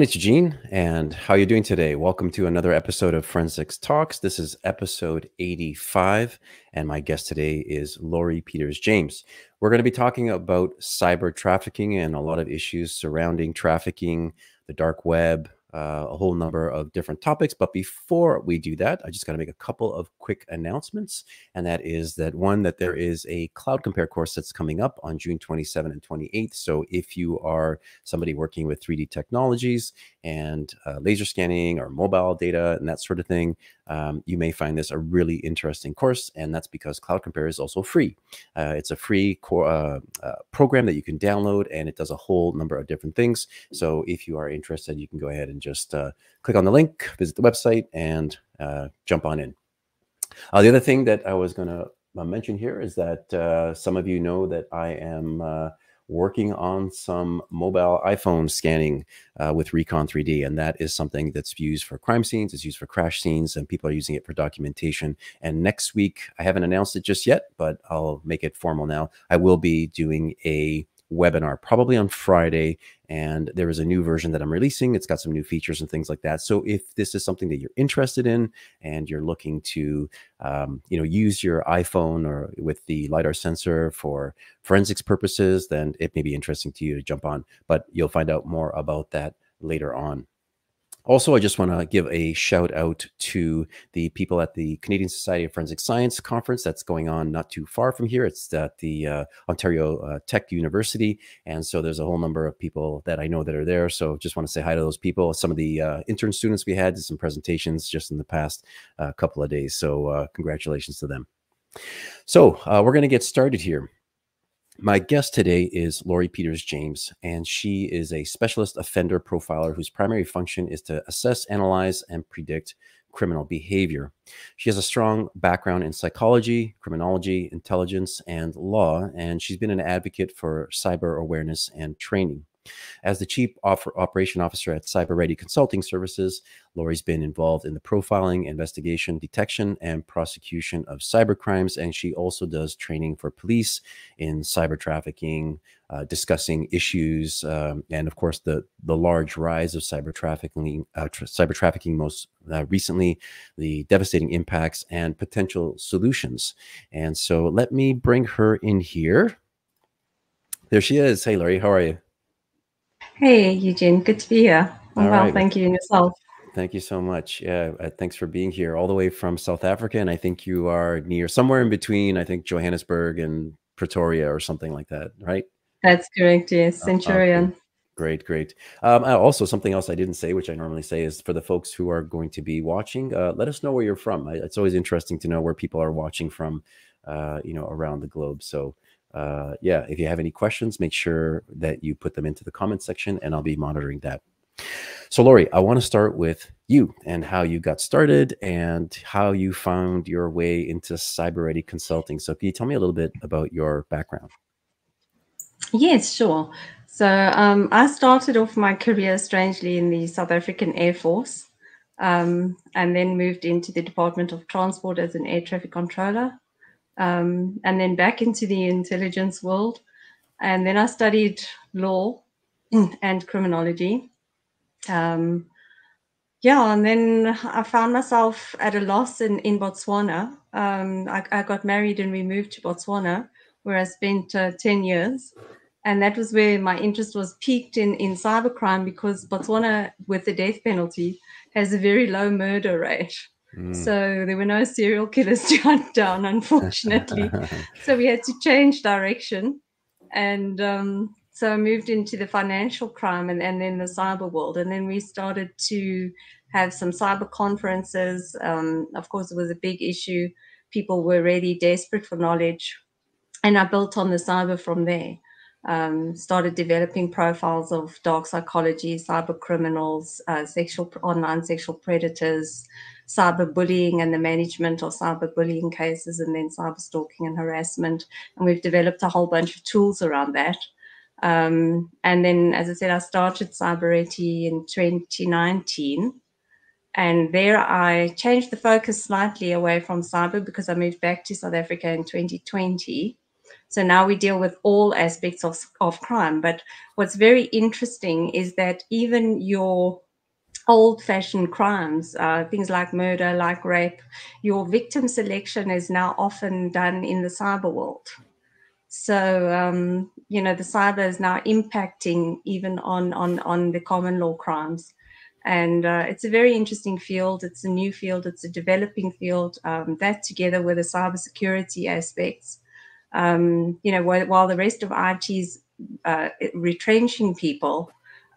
everyone, it's Eugene, and how are you doing today? Welcome to another episode of Forensics Talks. This is episode 85, and my guest today is Laurie Pieters-James. We're going to be talking about cyber trafficking and a lot of issues surrounding trafficking, the dark web, uh, a whole number of different topics. But before we do that, I just got to make a couple of quick announcements. And that is that one, that there is a CloudCompare course that's coming up on June 27 and 28th. So if you are somebody working with 3D technologies and uh, laser scanning or mobile data and that sort of thing, um, you may find this a really interesting course. And that's because CloudCompare is also free. Uh, it's a free uh, uh, program that you can download and it does a whole number of different things. So if you are interested, you can go ahead and just uh, click on the link, visit the website, and uh, jump on in. Uh, the other thing that I was going to mention here is that some of you know that I am working on some mobile iPhone scanning uh, with Recon 3D, and that is something that's used for crime scenes, it's used for crash scenes, and people are using it for documentation. And next week, I haven't announced it just yet, but I'll make it formal now. I will be doing a webinar probably on Friday. And there is a new version that I'm releasing. It's got some new features and things like that. So if this is something that you're interested in and you're looking to, um, you know, use your iPhone or with the LiDAR sensor for forensics purposes, then it may be interesting to you to jump on. But you'll find out more about that later on. Also, I just want to give a shout out to the people at the Canadian Society of Forensic Science conference that's going on not too far from here. It's at the uh, Ontario uh, Tech University. And so there's a whole number of people that I know that are there. So just want to say hi to those people. Some of the uh, intern students we had did some presentations just in the past uh, couple of days. So uh, congratulations to them. So uh, we're going to get started here. My guest today is Laurie Pieters-James, and she is a specialist offender profiler whose primary function is to assess, analyze, and predict criminal behavior. She has a strong background in psychology, criminology, intelligence, and law, and she's been an advocate for cyber awareness and training. As the Chief Operation Officer at Cybareti Consulting Services, Laurie's been involved in the profiling, investigation, detection, and prosecution of cyber crimes, and she also does training for police in cyber trafficking, uh, discussing issues, um, and of course the the large rise of cyber trafficking, uh, tra cyber trafficking most uh, recently, the devastating impacts and potential solutions. And so let me bring her in here. There she is. Hey, Laurie, how are you? Hey, Eugene. Good to be here. I'm well, right. thank you, and yourself. Thank you so much. Yeah, uh, thanks for being here all the way from South Africa. And I think you are near somewhere in between, I think Johannesburg and Pretoria or something like that, right? That's correct. Yes, Centurion. Okay. Great, great. Um, also, something else I didn't say, which I normally say, is for the folks who are going to be watching, uh, let us know where you're from. It's always interesting to know where people are watching from, uh, you know, around the globe. So uh, yeah, if you have any questions, make sure that you put them into the comment section and I'll be monitoring that. So, Laurie, I want to start with you and how you got started and how you found your way into Cybareti consulting. So, can you tell me a little bit about your background? Yes, sure. So, um, I started off my career strangely in the South African Air Force um, and then moved into the Department of Transport as an air traffic controller um, and then back into the intelligence world. And then I studied law and criminology. Um, yeah, and then I found myself at a loss in, in Botswana. Um, I, I, got married and we moved to Botswana, where I spent uh, 10 years. And that was where my interest was peaked in, in cybercrime because Botswana, with the death penalty, has a very low murder rate. Mm. So there were no serial killers to hunt down, unfortunately. so we had to change direction. And um, so I moved into the financial crime and, and then the cyber world. And then we started to have some cyber conferences. Um, of course, it was a big issue. People were really desperate for knowledge. And I built on the cyber from there. Um, started developing profiles of dark psychology, cyber criminals, uh, sexual online sexual predators, cyberbullying and the management of cyberbullying cases, and then cyber stalking and harassment. And we've developed a whole bunch of tools around that. Um, and then, as I said, I started Cybareti in 2019. And there I changed the focus slightly away from cyber because I moved back to South Africa in 2020. So now we deal with all aspects of, of crime. But what's very interesting is that even your old fashioned crimes, uh, things like murder, like rape, your victim selection is now often done in the cyber world. So, um, you know, the cyber is now impacting even on, on, on the common law crimes. And uh, it's a very interesting field. It's a new field. It's a developing field. Um, that together with the cybersecurity aspects, um, you know, while, while, the rest of IT is uh, retrenching people,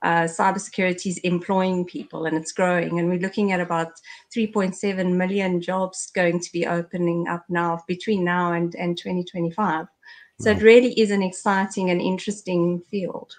uh, cybersecurity is employing people and it's growing. And we're looking at about 3.7 million jobs going to be opening up now between now and, and 2025. So it really is an exciting and interesting field.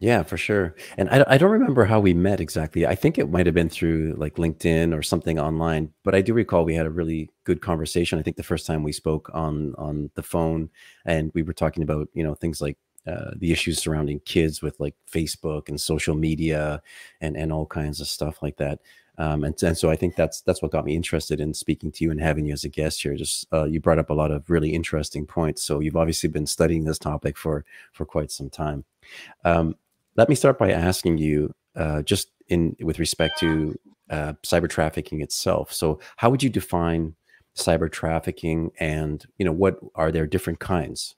Yeah, for sure. And I, I don't remember how we met exactly. I think it might have been through like LinkedIn or something online, but I do recall we had a really good conversation. I think the first time we spoke on on the phone and we were talking about, you know, things like uh, the issues surrounding kids with like Facebook and social media and and all kinds of stuff like that. Um, and, and so I think that's that's what got me interested in speaking to you and having you as a guest here. Just uh, you brought up a lot of really interesting points. So you've obviously been studying this topic for for quite some time. Um, let me start by asking you, uh, just in with respect to uh, cyber trafficking itself. So how would you define cyber trafficking, and you know what are there different kinds?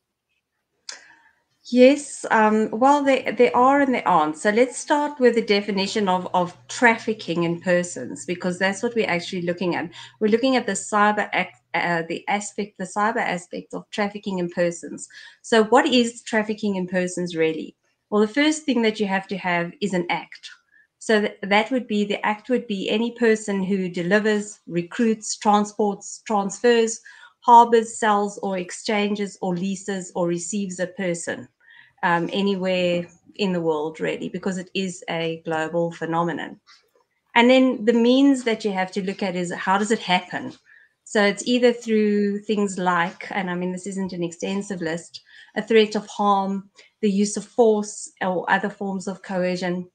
Yes, um, well, they, they are and they aren't. So let's start with the definition of, of trafficking in persons, because that's what we're actually looking at. We're looking at the cyber act, uh, the aspect, the cyber aspect of trafficking in persons. So what is trafficking in persons really? Well, the first thing that you have to have is an act. So th that would be the act would be any person who delivers, recruits, transports, transfers, harbors, sells, or exchanges, or leases, or receives a person um, anywhere in the world, really, because it is a global phenomenon. And then the means that you have to look at is how does it happen? So it's either through things like, and I mean, this isn't an extensive list, a threat of harm, the use of force or other forms of coercion,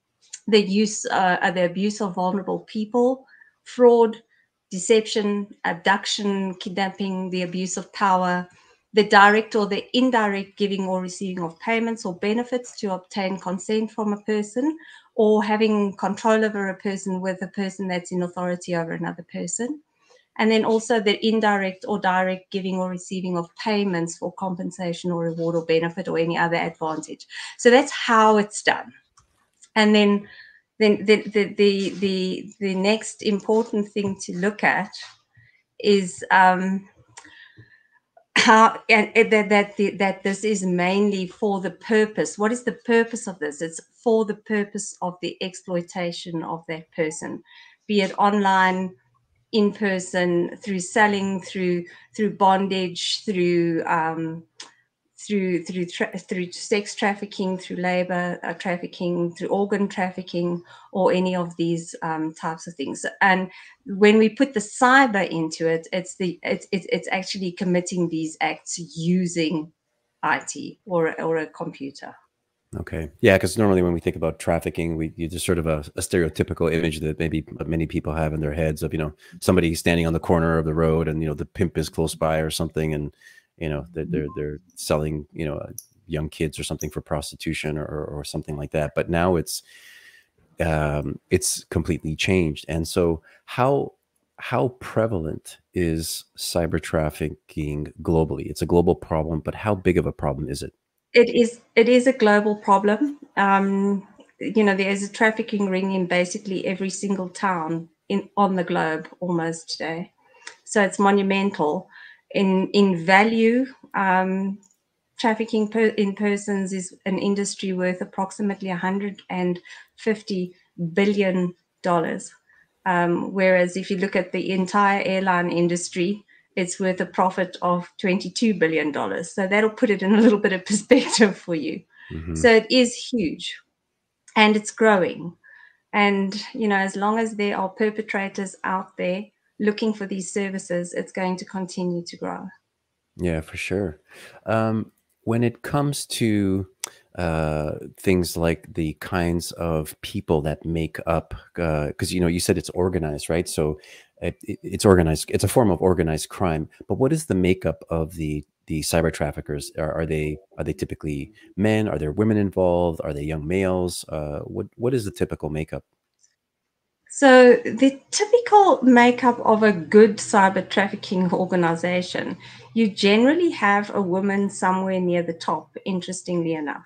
the use, uh, the abuse of vulnerable people, fraud, deception, abduction, kidnapping, the abuse of power, the direct or the indirect giving or receiving of payments or benefits to obtain consent from a person or having control over a person with a person that's in authority over another person. And then also the indirect or direct giving or receiving of payments for compensation or reward or benefit or any other advantage. So that's how it's done. And then then the, the, the, the, the next important thing to look at is um, how and that that the, that this is mainly for the purpose. What is the purpose of this? It's for the purpose of the exploitation of that person be it online in person through selling through through bondage through um, through through through sex trafficking, through labor uh, trafficking, through organ trafficking, or any of these um, types of things. And when we put the cyber into it, it's the it's it's, it's actually committing these acts using IT or or a computer. Okay. Yeah, because normally when we think about trafficking, we you just sort of a, a, stereotypical image that maybe many people have in their heads of you know somebody standing on the corner of the road and you know the pimp is close by or something, and you know they're they're, they're selling you know uh, young kids or something for prostitution or, or something like that. But now it's um it's completely changed. And so how how prevalent is cyber trafficking globally? It's a global problem but how big of a problem is it? It is it is a global problem. Um you know there is a trafficking ring in basically every single town in on the globe almost today. So it's monumental in in value, um, trafficking per, in persons is an industry worth approximately 150 billion dollars. Um, whereas if you look at the entire airline industry, it's worth a profit of 22 billion dollars. So that'll put it in a little bit of perspective for you. Mm-hmm. So it is huge, and it's growing. And you know, as long as there are perpetrators out there looking for these services, it's going to continue to grow. Yeah, for sure. Um, when it comes to uh, things like the kinds of people that make up, because uh, you know, you said it's organized, right? So it, it, it's organized. It's a form of organized crime. But what is the makeup of the the cyber traffickers? Are, are, they are they typically men? Are there women involved? Are they young males? Uh, what what is the typical makeup? So the typical makeup of a good cyber trafficking organization, you generally have a woman somewhere near the top. Interestingly enough.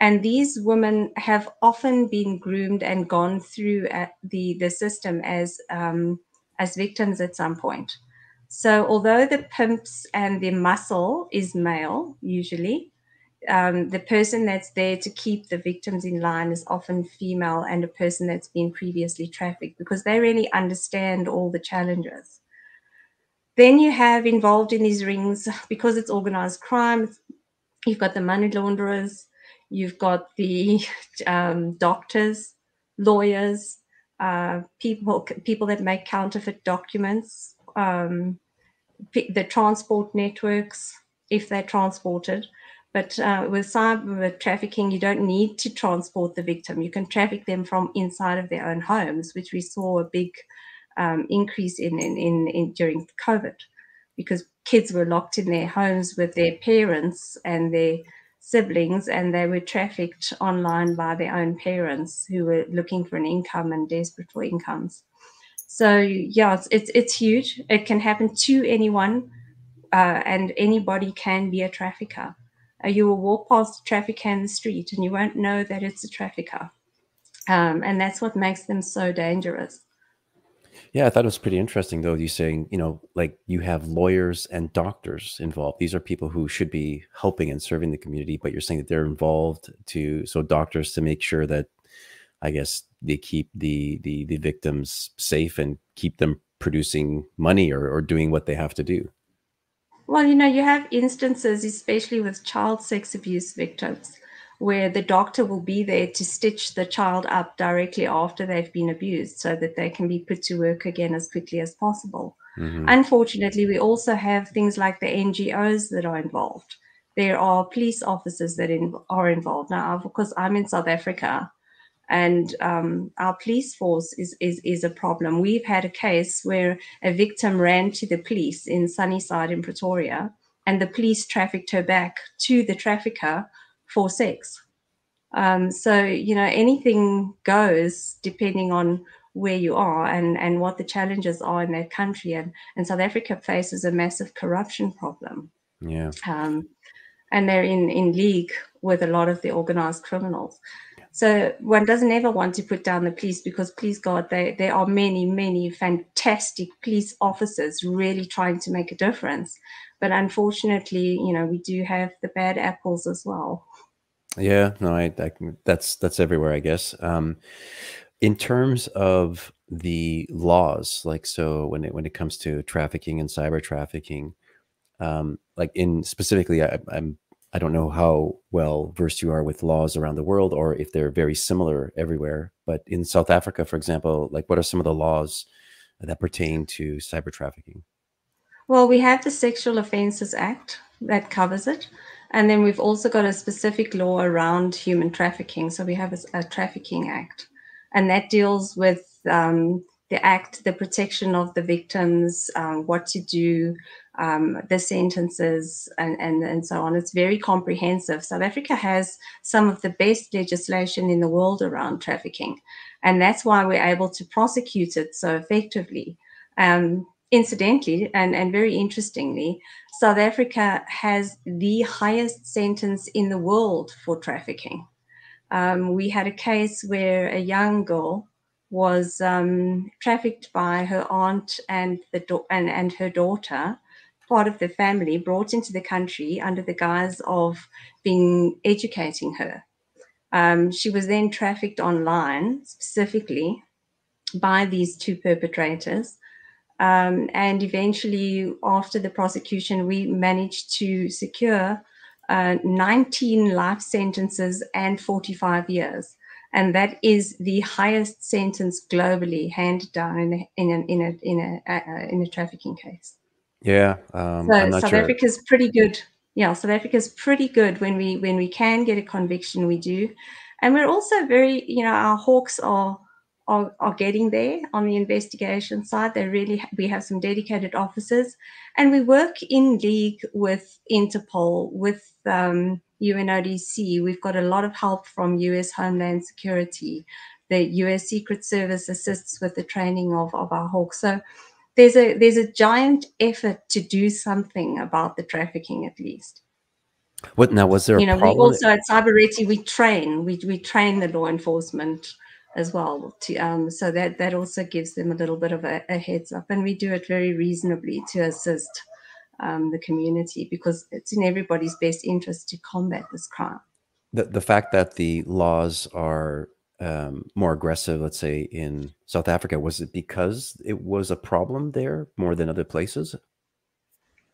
And these women have often been groomed and gone through uh, the, the system as, um, as victims at some point. So although the pimps and the muscle is male, usually, um, the person that's there to keep the victims in line is often female and a person that's been previously trafficked because they really understand all the challenges. Then you have involved in these rings, because it's organized crime, you've got the money launderers, You've got the um, doctors, lawyers, uh, people people that make counterfeit documents, um, the transport networks, if they're transported. But uh, with cyber trafficking, you don't need to transport the victim. You can traffic them from inside of their own homes, which we saw a big um, increase in, in, in, in during COVID, because kids were locked in their homes with their parents and their siblings and they were trafficked online by their own parents who were looking for an income and desperate for incomes. So yeah, it's it's, it's huge. It can happen to anyone, uh, and anybody can be a trafficker. Uh, you will walk past a trafficker in the street and you won't know that it's a trafficker, um, and that's what makes them so dangerous. Yeah, I thought it was pretty interesting though. You saying, you know, like you have lawyers and doctors involved. These are people who should be helping and serving the community, but you're saying that they're involved to so doctors to make sure that I guess they keep the the the victims safe and keep them producing money or, or doing what they have to do. Well, you know, you have instances, especially with child sex abuse victims, where the doctor will be there to stitch the child up directly after they've been abused so that they can be put to work again as quickly as possible. Mm-hmm. Unfortunately, we also have things like the NGOs that are involved. There are police officers that in, are involved. Now, of course, I'm in South Africa and um, our police force is, is, is a problem. We've had a case where a victim ran to the police in Sunnyside in Pretoria and the police trafficked her back to the trafficker for sex. Um, so, you know, anything goes depending on where you are and, and what the challenges are in that country. And, and South Africa faces a massive corruption problem. Yeah. Um, and they're in, in league with a lot of the organized criminals. So one doesn't ever want to put down the police because, please God, they, there are many, many fantastic police officers really trying to make a difference. But unfortunately, you know, we do have the bad apples as well. Yeah, no, I, I that's that's everywhere, I guess. Um, in terms of the laws, like so, when it when it comes to trafficking and cyber trafficking, um, like in specifically, I, I'm I don't know how well versed you are with laws around the world, or if they're very similar everywhere. But in South Africa, for example, like what are some of the laws that pertain to cyber trafficking? Well, we have the Sexual Offences Act that covers it. And then we've also got a specific law around human trafficking. So we have a, a trafficking act, and that deals with um, the act, the protection of the victims, um, what to do, um, the sentences, and, and, and so on. It's very comprehensive. South Africa has some of the best legislation in the world around trafficking, and that's why we're able to prosecute it so effectively. Um, incidentally, and, and very interestingly, South Africa has the highest sentence in the world for trafficking. Um, we had a case where a young girl was um, trafficked by her aunt and, the and, and her daughter, part of the family, brought into the country under the guise of being educating her. Um, she was then trafficked online specifically by these two perpetrators um, and eventually, after the prosecution, we managed to secure uh, 19 life sentences and 45 years. And that is the highest sentence globally handed down in a, in a, in a, in a, uh, in a trafficking case. Yeah. Um, so South sure. Africa is pretty good. Yeah, South Africa is pretty good when we when we can get a conviction, we do, and we're also very, you know, our hawks are are, are getting there on the investigation side. They really we have some dedicated officers, and we work in league with Interpol, with um, UNODC. We've got a lot of help from U.S. Homeland Security. The U.S. Secret Service assists with the training of, of our hawks. So there's a there's a giant effort to do something about the trafficking, at least. What now? Was there? You know, problem? we also at Cybareti we train we we train the law enforcement as well. To um, so that that also gives them a little bit of a, a heads up, and we do it very reasonably to assist um, the community because it's in everybody's best interest to combat this crime. The the fact that the laws are um, more aggressive, let's say in South Africa, was it because it was a problem there more than other places?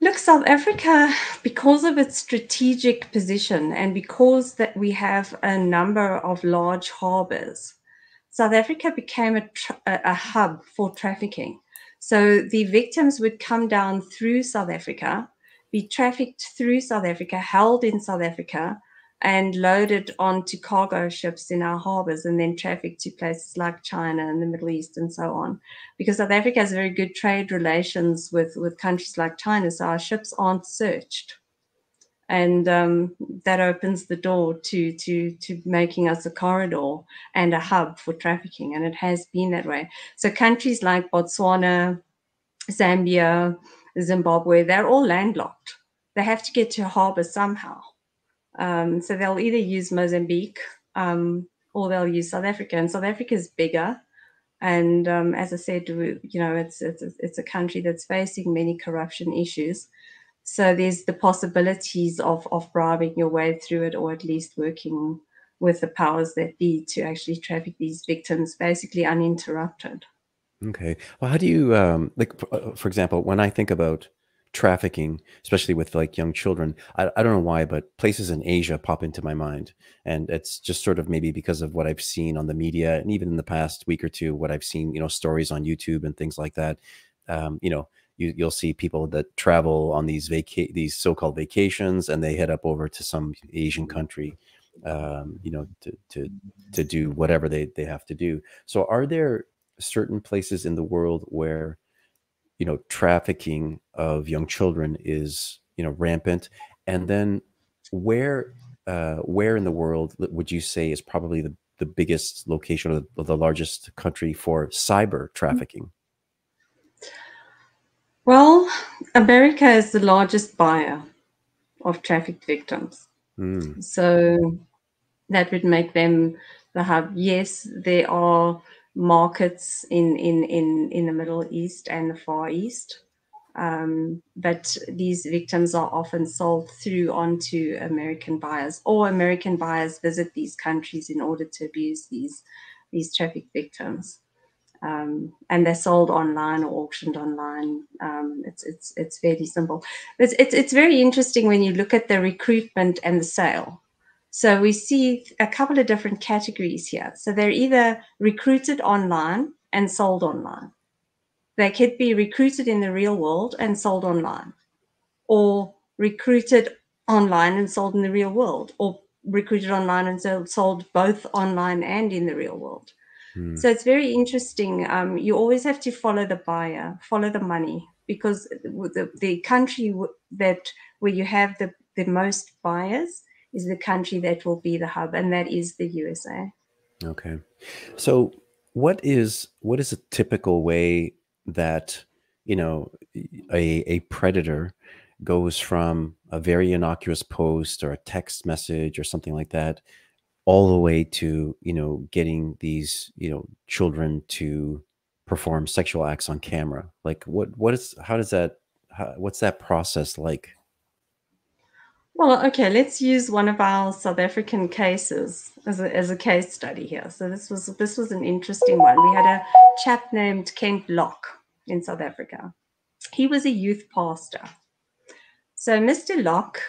Look, South Africa, because of its strategic position and because that we have a number of large harbors, South Africa became a, a hub for trafficking. So the victims would come down through South Africa, be trafficked through South Africa, held in South Africa, and loaded onto cargo ships in our harbors and then trafficked to places like China and the Middle East and so on. Because South Africa has very good trade relations with, with countries like China, so our ships aren't searched. And um, that opens the door to, to, to making us a corridor and a hub for trafficking. And it has been that way. So countries like Botswana, Zambia, Zimbabwe, they're all landlocked. They have to get to a harbor somehow um, so they'll either use Mozambique um, or they'll use South Africa. And South Africa is bigger. And um, as I said, you know, it's, it's, it's a country that's facing many corruption issues. So there's the possibilities of, of bribing your way through it or at least working with the powers that be to actually traffic these victims basically uninterrupted. Okay. Well, how do you, um, like, uh, for example, when I think about trafficking, especially with like young children. I, I don't know why, but places in Asia pop into my mind. And it's just sort of maybe because of what I've seen on the media and even in the past week or two, what I've seen, you know, stories on YouTube and things like that. Um, you know, you, you'll see people that travel on these vaca- these so-called vacations and they head up over to some Asian country, um, you know, to, to, to do whatever they, they have to do. So are there certain places in the world where you know trafficking of young children is you know rampant. And then where uh, where in the world would you say is probably the, the biggest location or the, the largest country for cyber trafficking? Well america is the largest buyer of trafficked victims. Mm. so that would make them the hub. Yes there are markets in, in, in, in the Middle East and the Far East. Um, but these victims are often sold through onto American buyers, or American buyers visit these countries in order to abuse these these trafficked victims, um, and they're sold online or auctioned online. Um, it's it's it's very simple. It's, it's it's very interesting when you look at the recruitment and the sale. So we see a couple of different categories here. So they're either recruited online and sold online. They could be recruited in the real world and sold online, or recruited online and sold in the real world, or recruited online and sold both online and in the real world. Hmm. So it's very interesting. Um, you always have to follow the buyer, follow the money, because the, the country that where you have the, the most buyers is the country that will be the hub, and that is the USA. Okay, so what is what is a typical way that you know a a predator goes from a very innocuous post or a text message or something like that all the way to you know getting these you know children to perform sexual acts on camera? Like what what is how does that how, what's that process like well, okay, let's use one of our South African cases as a, as a case study here. So this was this was an interesting one. We had a chap named Kent Locke in South Africa. He was a youth pastor. So Mr. Locke,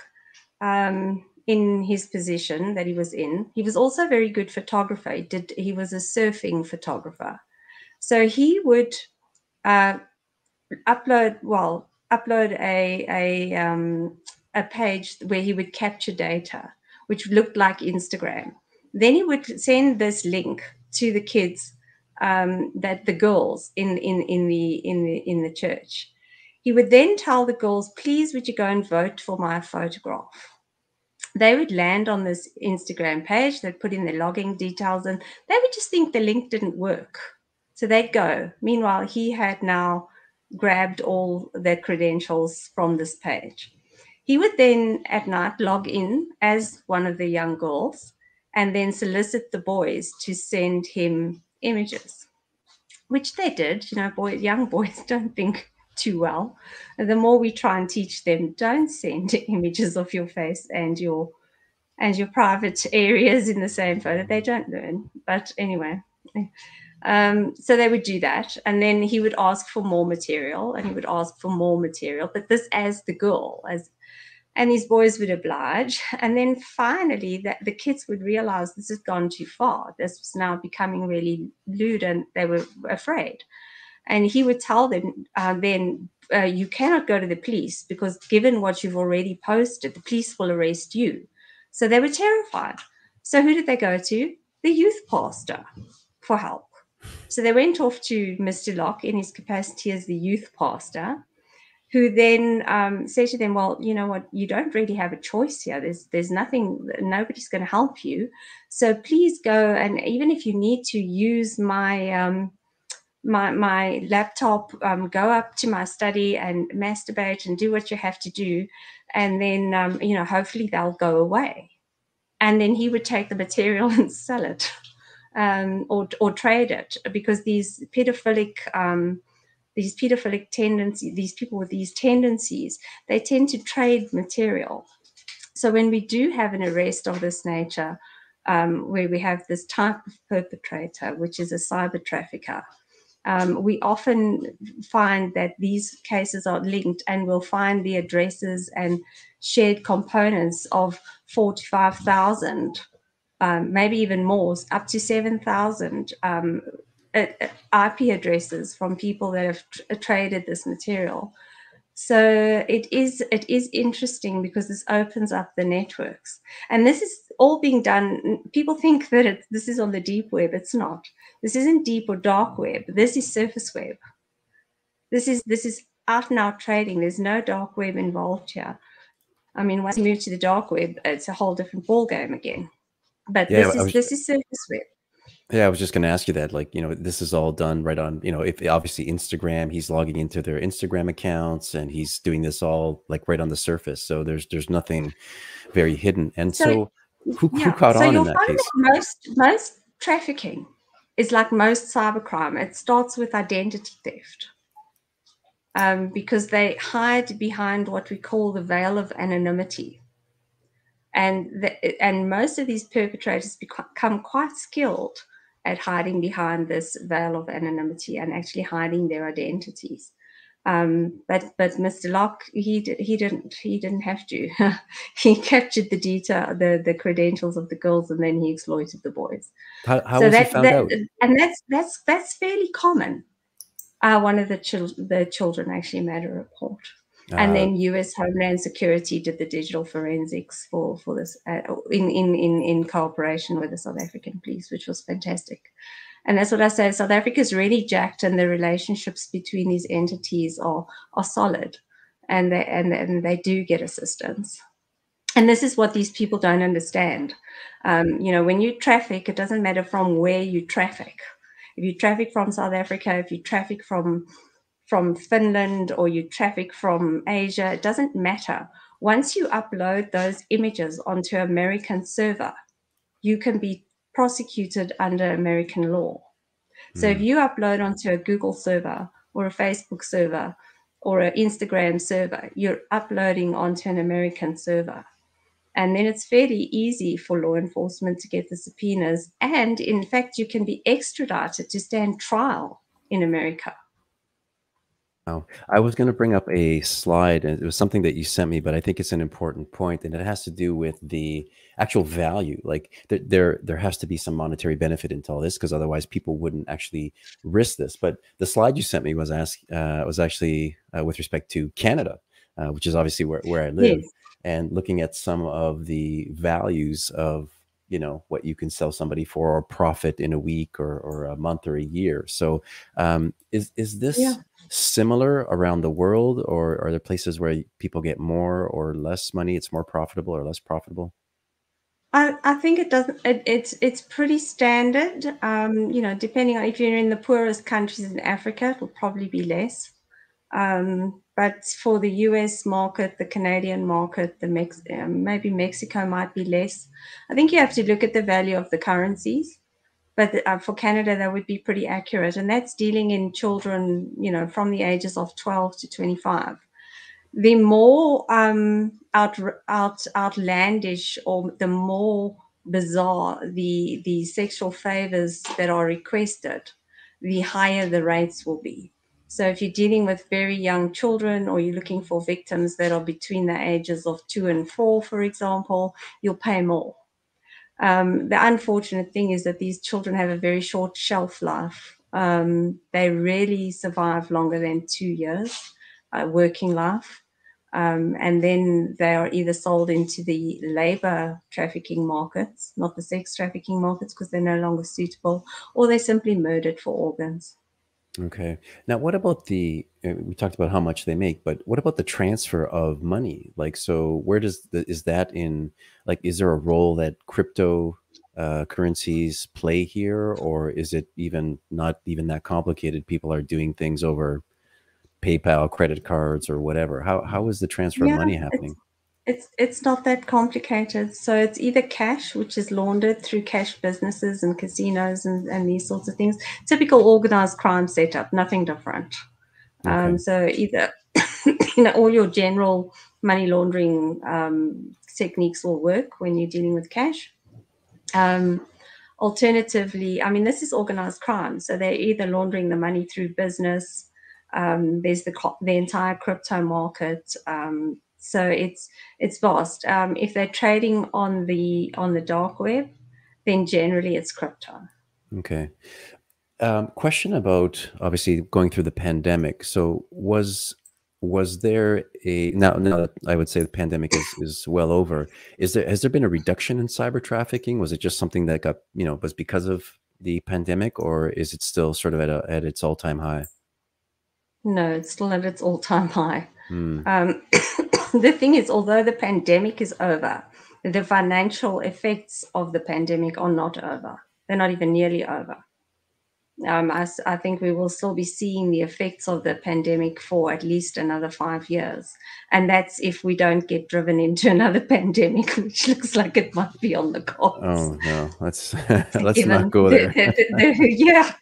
um, in his position that he was in, he was also a very good photographer. He did he was a surfing photographer. So he would uh, upload well upload a a um, a page where he would capture data, which looked like Instagram. Then he would send this link to the kids um, that the girls in in in the in the in the church. He would then tell the girls, "Please, would you go and vote for my photograph?" They would land on this Instagram page. They'd put in their logging details, and they would just think the link didn't work, so they'd go. Meanwhile, he had now grabbed all their credentials from this page. He would then at night log in as one of the young girls and then solicit the boys to send him images, which they did. You know, boy, young boys don't think too well. The more we try and teach them, don't send images of your face and your and your private areas in the same photo. They don't learn. But anyway. Um, so they would do that. And then he would ask for more material and he would ask for more material. But this as the girl, as and these boys would oblige. And then finally, that the kids would realize this has gone too far. This was now becoming really lewd, and they were afraid. And he would tell them uh, then, uh, you cannot go to the police because given what you've already posted, the police will arrest you. So they were terrified. So who did they go to? The youth pastor for help. So they went off to Mr. Locke in his capacity as the youth pastor who then um, say to them, "Well, you know what? You don't really have a choice here. There's there's nothing. Nobody's going to help you. So please go and even if you need to use my um, my my laptop, um, go up to my study and masturbate and do what you have to do, and then um, you know hopefully they'll go away." And then he would take the material and sell it, um, or or trade it because these pedophilic um, these pedophilic tendencies, these people with these tendencies, they tend to trade material. So when we do have an arrest of this nature, um, where we have this type of perpetrator, which is a cyber trafficker, um, we often find that these cases are linked and we'll find the addresses and shared components of 45,000, um, maybe even more, up to 7,000 um, Uh, uh, IP addresses from people that have tr- traded this material. So it is it is interesting because this opens up the networks, and this is all being done. People think that it, this is on the deep web. It's not. This isn't deep or dark web. This is surface web. This is this is out and out trading. There's no dark web involved here. I mean, once you move to the dark web, it's a whole different ball game again. But yeah, this is was, this is surface web. Yeah, I was just going to ask you that. Like, you know, this is all done right on, you know, if obviously Instagram, he's logging into their Instagram accounts and he's doing this all like right on the surface. So there's there's nothing very hidden. And so, so who, yeah. who caught so on in that case? most most trafficking is like most cybercrime. It starts with identity theft. Um, because they hide behind what we call the veil of anonymity. And, the, and most of these perpetrators become quite skilled at hiding behind this veil of anonymity and actually hiding their identities. Um, but but Mr. Locke, he he didn't he didn't have to. he captured the detail, the the credentials of the girls, and then he exploited the boys. How, how so was that, he found that, out? And that's that's that's fairly common. Uh, one of the children the children actually made a report and then U.S. Homeland Security did the digital forensics for for this uh, in, in in in cooperation with the South African police, which was fantastic. And that's what I say. South Africa is really jacked, and the relationships between these entities are are solid, and they and, and they do get assistance. And this is what these people don't understand. Um, you know, when you traffic, it doesn't matter from where you traffic. If you traffic from South Africa, if you traffic from from Finland or you traffic from Asia, it doesn't matter. Once you upload those images onto American server, you can be prosecuted under American law. Mm. So if hmm. you upload onto a Google server or a Facebook server or an Instagram server, you're uploading onto an American server. And then it's fairly easy for law enforcement to get the subpoenas. And in fact, you can be extradited to stand trial in America. I was going to bring up a slide, and it was something that you sent me, but I think it's an important point, and it has to do with the actual value. Like there, there, there has to be some monetary benefit into all this, because otherwise people wouldn't actually risk this. But the slide you sent me was asked uh, was actually uh, with respect to Canada, uh, which is obviously where where I live, yes. and looking at some of the values of you know what you can sell somebody for or profit in a week or, or a month or a year so um, is is this yeah. Similar around the world or are there places where people get more or less money it's more profitable or less profitable I, I think it doesn't it, it's it's pretty standard um, you know depending on if you're in the poorest countries in africa it'll probably be less um, but for the US market, the Canadian market, the Mex- um, maybe Mexico might be less. I think you have to look at the value of the currencies. But uh, for Canada, that would be pretty accurate. And that's dealing in children, you know, from the ages of 12 to 25. The more um, out, out, outlandish or the more bizarre the, the sexual favors that are requested, the higher the rates will be. So if you're dealing with very young children or you're looking for victims that are between the ages of two and four, for example, you'll pay more. Um, the unfortunate thing is that these children have a very short shelf life. Um, they rarely survive longer than two years, uh, working life. Um, and then they are either sold into the labor trafficking markets, not the sex trafficking markets, because they're no longer suitable, or they're simply murdered for organs. Okay. Now, what about the, uh, we talked about how much they make, but what about the transfer of money? Like, so where does the, is that in, like, is there a role that crypto uh, currencies play here, or is it even not even that complicated? People are doing things over PayPal, credit cards, or whatever. How, how is the transfer of money happening? It's it's not that complicated. So it's either cash, which is laundered through cash businesses and casinos and, and these sorts of things. Typical organized crime setup, nothing different. Okay. Um, so either you know all your general money laundering um, techniques will work when you're dealing with cash. Um, alternatively, I mean, this is organized crime, so they're either laundering the money through business. Um, there's the the entire crypto market. So it's it's vast. Um, if they're trading on the on the dark web, then generally it's crypto. Okay. Um, question about obviously going through the pandemic. So was was there a now now I would say the pandemic is, is well over. Is there has there been a reduction in cyber trafficking? Was it just something that got you know was because of the pandemic, or is it still sort of at a, at its all time high? No, it's still at its all time high. Hmm. Um, the thing is, although the pandemic is over, the financial effects of the pandemic are not over. They're not even nearly over. Um, I, I, think we will still be seeing the effects of the pandemic for at least another five years. And that's if we don't get driven into another pandemic, which looks like it might be on the cards. Oh, no, let's, let's not go there. The, the, the, yeah,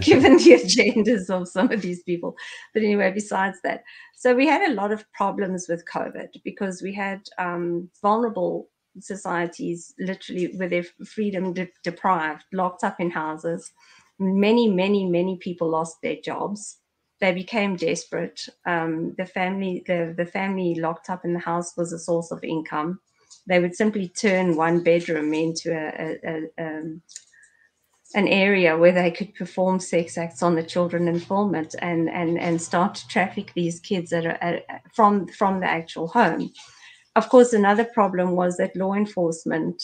given the agendas of some of these people. But anyway, besides that, so we had a lot of problems with COVID because we had um, vulnerable societies literally with their freedom de- deprived, locked up in houses. Many, many, many people lost their jobs. They became desperate. Um, the family, the, the family locked up in the house was a source of income. They would simply turn one bedroom into a, a, a, um, an area where they could perform sex acts on the children and film it and and and start to traffic these kids are at, from from the actual home of course another problem was that law enforcement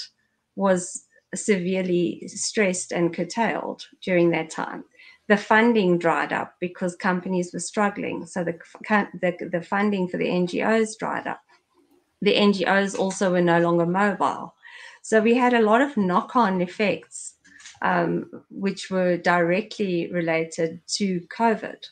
was severely stressed and curtailed during that time. The funding dried up because companies were struggling. So the, the, the funding for the ngos dried up. The ngos also were no longer mobile. So we had a lot of knock-on effects um, which were directly related to COVID.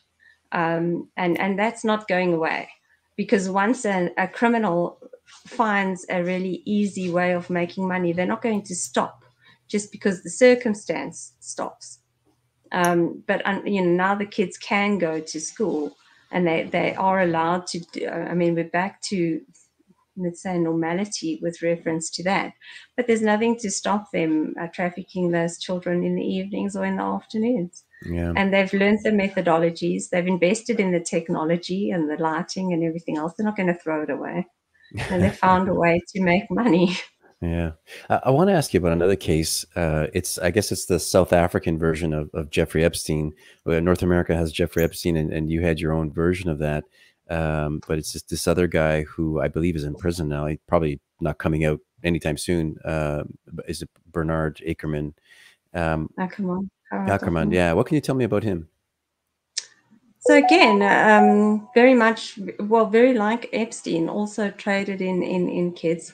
Um, and, and that's not going away because once a, a criminal finds a really easy way of making money, they're not going to stop just because the circumstance stops. Um, but you know now the kids can go to school and they, they are allowed to do, I mean we're back to let's say normality with reference to that. But there's nothing to stop them uh, trafficking those children in the evenings or in the afternoons. Yeah. and they've learned the methodologies. They've invested in the technology and the lighting and everything else. They're not going to throw it away. And they found a way to make money yeah i, I want to ask you about another case uh, it's i guess it's the south african version of, of jeffrey epstein north america has jeffrey epstein and, and you had your own version of that um, but it's just this other guy who I believe is in prison now. He's probably not coming out anytime soon. Uh, is it Bernard Ackerman? Um, Ackerman. Ackerman. Yeah. What can you tell me about him? So again, um, very much, well, very like Epstein, also traded in in in kids.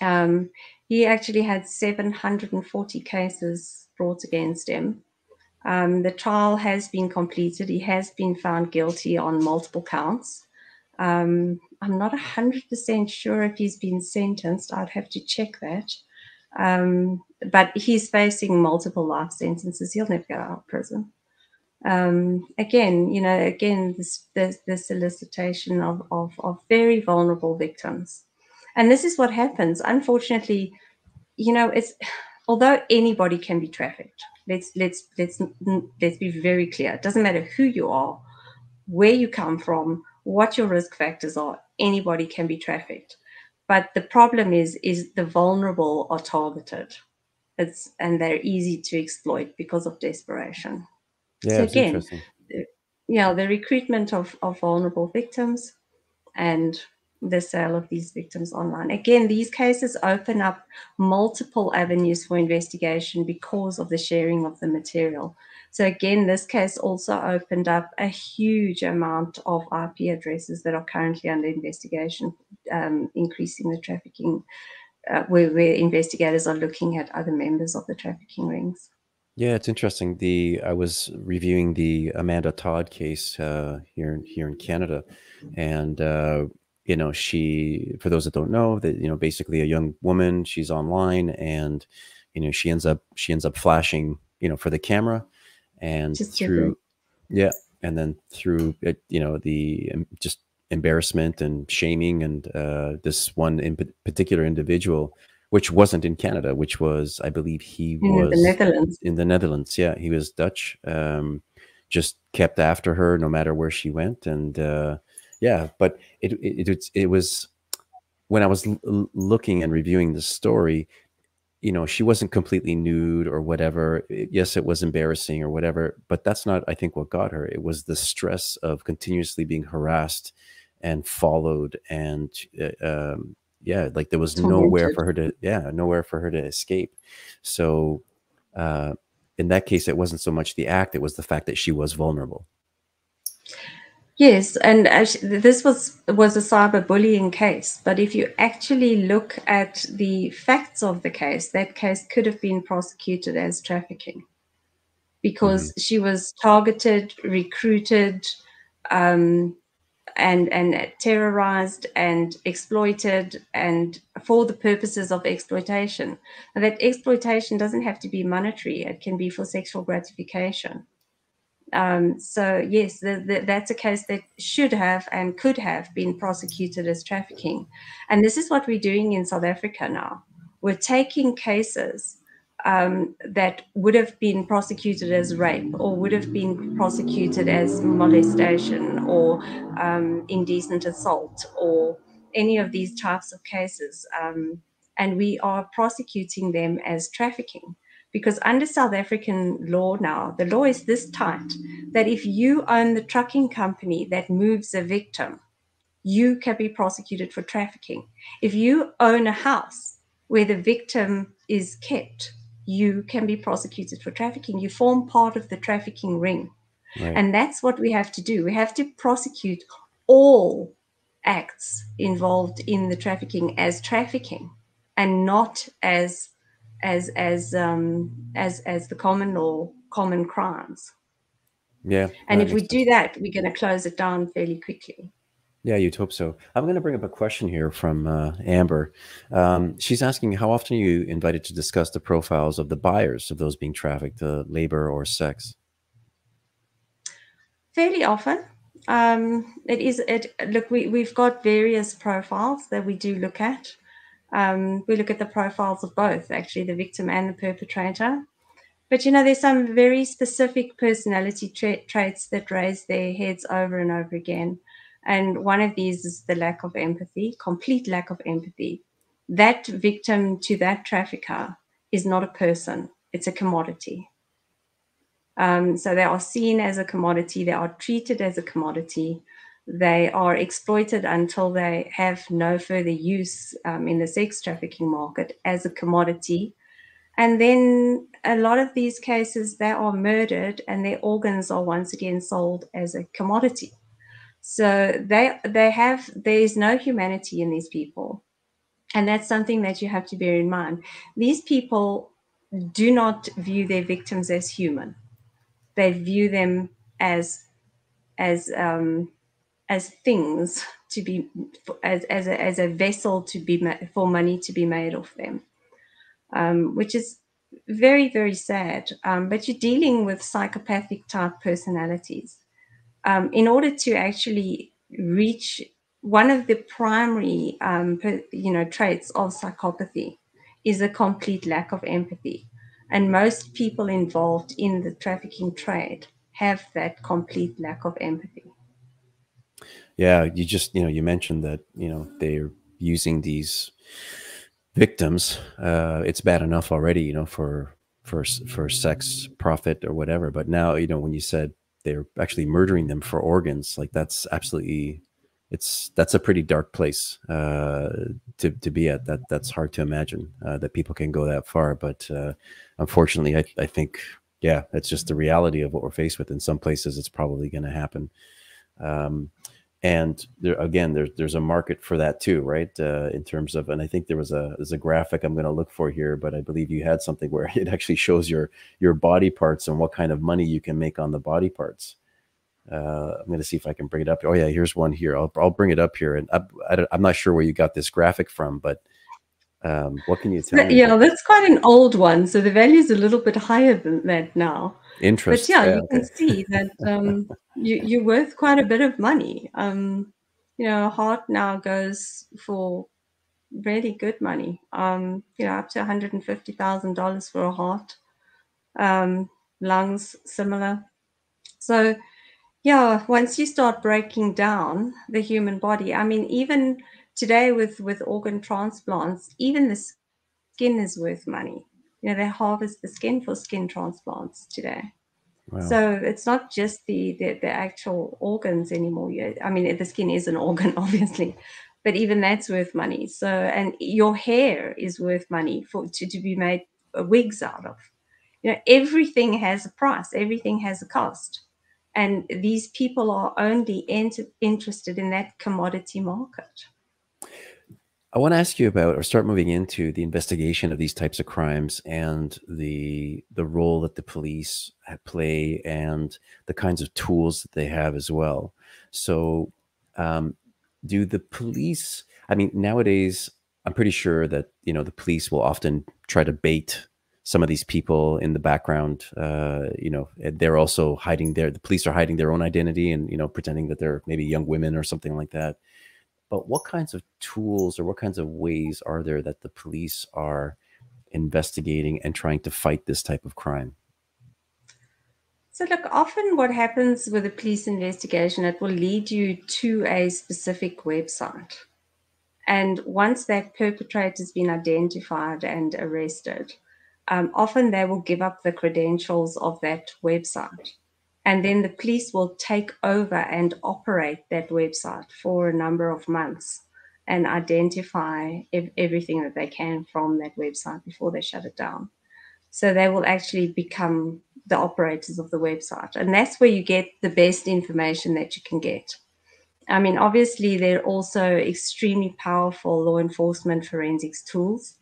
Um, he actually had 740 cases brought against him. Um, the trial has been completed. He has been found guilty on multiple counts. Um, I'm not 100% sure if he's been sentenced. I'd have to check that. Um, but he's facing multiple life sentences. He'll never get out of prison. Um, again, you know, again, this, this, the solicitation of, of, of very vulnerable victims. And this is what happens. Unfortunately, you know, it's although anybody can be trafficked. Let's let's let's let's be very clear. It doesn't matter who you are, where you come from, what your risk factors are. Anybody can be trafficked. But the problem is is the vulnerable are targeted. It's and they're easy to exploit because of desperation. Yeah, so again, yeah, the recruitment of, of vulnerable victims and the sale of these victims online. Again, these cases open up multiple avenues for investigation because of the sharing of the material. So again, this case also opened up a huge amount of IP addresses that are currently under investigation, um, increasing the trafficking, uh, where, where investigators are looking at other members of the trafficking rings. Yeah, it's interesting. The I was reviewing the Amanda Todd case uh, here here in Canada, and uh, you know she for those that don't know that you know basically a young woman she's online and you know she ends up she ends up flashing you know for the camera and just through yeah and then through you know the just embarrassment and shaming and uh, this one in particular individual which wasn't in Canada, which was, I believe, he in was the Netherlands. In the Netherlands, yeah, he was Dutch. Um, just kept after her no matter where she went, and uh, yeah, but it, it it, it was when I was looking and reviewing the story, you know, she wasn't completely nude or whatever. yes, it was embarrassing or whatever, but that's not, I think, what got her. It was the stress of continuously being harassed and followed and uh, um, yeah, like there was Tormented. nowhere for her to, yeah, nowhere for her to escape. So, uh, in that case, it wasn't so much the act; it was the fact that she was vulnerable. Yes, and this was was a cyberbullying case. But if you actually look at the facts of the case, that case could have been prosecuted as trafficking because mm-hmm. she was targeted, recruited, um, and and terrorized and exploited, and for the purposes of exploitation. And that exploitation doesn't have to be monetary; it can be for sexual gratification. Um, so yes, the, the, that's a case that should have and could have been prosecuted as trafficking. And this is what we're doing in South Africa now. We're taking cases um, that would have been prosecuted as rape or would have been prosecuted as molestation or um, indecent assault or any of these types of cases. Um, and we are prosecuting them as trafficking. Because under South African law now, the law is this tight that if you own the trucking company that moves a victim, you can be prosecuted for trafficking. If you own a house where the victim is kept, you can be prosecuted for trafficking. You form part of the trafficking ring. Right. And that's what we have to do. We have to prosecute all acts involved in the trafficking as trafficking and not as as as um, as as the common law common crimes. Yeah. And if we sense. do that, we're going to close it down fairly quickly. Yeah, you'd hope so. I'm going to bring up a question here from uh, Amber. Um, she's asking how often are you invited to discuss the profiles of the buyers of those being trafficked, uh, labor or sex? Fairly often. Um, it is. It look. We we've got various profiles that we do look at. Um, we look at the profiles of both, actually, the victim and the perpetrator. But you know, there's some very specific personality tra- traits that raise their heads over and over again. And one of these is the lack of empathy, complete lack of empathy. That victim to that trafficker is not a person, it's a commodity. Um, so they are seen as a commodity, they are treated as a commodity. They are exploited until they have no further use um, in the sex trafficking market as a commodity. And then a lot of these cases, they are murdered and their organs are once again sold as a commodity. So they they have there is no humanity in these people. And that's something that you have to bear in mind. These people do not view their victims as human. They view them as as um, as things to be as as a, as a vessel to be for money to be made off them, um, which is very very sad. Um, but you're dealing with psychopathic type personalities. Um, in order to actually reach one of the primary um, per, you know traits of psychopathy is a complete lack of empathy, and most people involved in the trafficking trade have that complete lack of empathy. Yeah, you just you know you mentioned that you know they're using these victims. Uh, it's bad enough already, you know, for for for sex profit or whatever. But now you know when you said they're actually murdering them for organs, like that's absolutely it's that's a pretty dark place uh, to to be at. That that's hard to imagine uh, that people can go that far. But uh, unfortunately, I I think yeah, it's just the reality of what we're faced with. In some places, it's probably going to happen. Um, and there again, there's there's a market for that too, right? Uh, in terms of, and I think there was a there's a graphic I'm going to look for here, but I believe you had something where it actually shows your your body parts and what kind of money you can make on the body parts. Uh, I'm going to see if I can bring it up. Oh yeah, here's one here. I'll I'll bring it up here, and I, I am not sure where you got this graphic from, but um, what can you tell me? Yeah, that's quite an old one. So the value is a little bit higher than that now. Interest. But yeah, yeah you okay. can see that um, you, you're worth quite a bit of money. Um, you know, a heart now goes for really good money. Um, you know, up to $150,000 for a heart. Um, lungs, similar. So, yeah, once you start breaking down the human body, I mean, even today with with organ transplants, even the skin is worth money. You know, they harvest the skin for skin transplants today. Wow. So it's not just the, the, the actual organs anymore. I mean, the skin is an organ, obviously, but even that's worth money. So and your hair is worth money for to, to be made uh, wigs out of. You know, everything has a price. Everything has a cost, and these people are only ent- interested in that commodity market. I want to ask you about, or start moving into the investigation of these types of crimes and the the role that the police play and the kinds of tools that they have as well. So, um, do the police? I mean, nowadays, I'm pretty sure that you know the police will often try to bait some of these people in the background. Uh, you know, they're also hiding their. The police are hiding their own identity and you know pretending that they're maybe young women or something like that but what kinds of tools or what kinds of ways are there that the police are investigating and trying to fight this type of crime? So, look, often what happens with a police investigation, it will lead you to a specific website. And once that perpetrator has been identified and arrested, um, often they will give up the credentials of that website and then the police will take over and operate that website for a number of months and identify ev- everything that they can from that website before they shut it down. So they will actually become the operators of the website. And that's where you get the best information that you can get. I mean, obviously, they're also extremely powerful law enforcement forensics tools.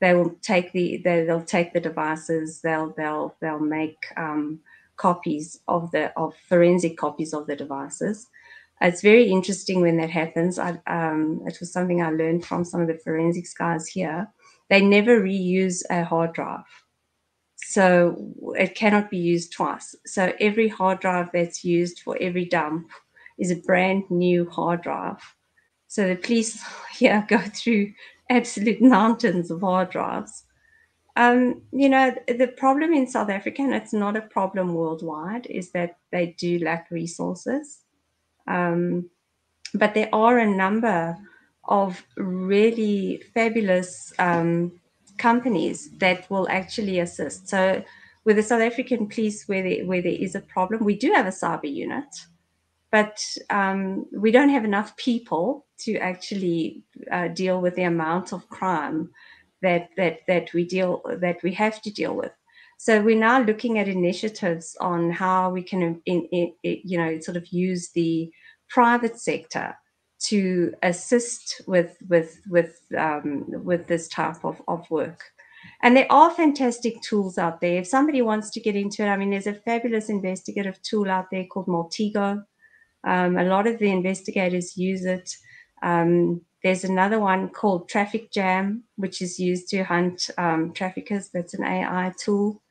They will take the they, will take the devices. They'll they'll they'll make um, copies of the of forensic copies of the devices. It's very interesting when that happens. I, um, it was something I learned from some of the forensics guys here. They never reuse a hard drive, so it cannot be used twice. So every hard drive that's used for every dump is a brand new hard drive. So the police here go through absolute mountains of hard drives um, you know, the problem in South Africa, and it's not a problem worldwide, is that they do lack resources. Um, but there are a number of really fabulous um, companies that will actually assist. So, with the South African police, where there, where there is a problem, we do have a cyber unit. but um, we don't have enough people to actually uh, deal with the amount of crime that that that we deal that we have to deal with. So we're now looking at initiatives on how we can, in, in, you know, sort of use the private sector to assist with with with um, with this type of, of work. And there are fantastic tools out there. If somebody wants to get into it, I mean, there's a fabulous investigative tool out there called Maltego. Um, a lot of the investigators use it. Um, there's another one called Traffic Jam, which is used to hunt um, traffickers. That's an AI tool.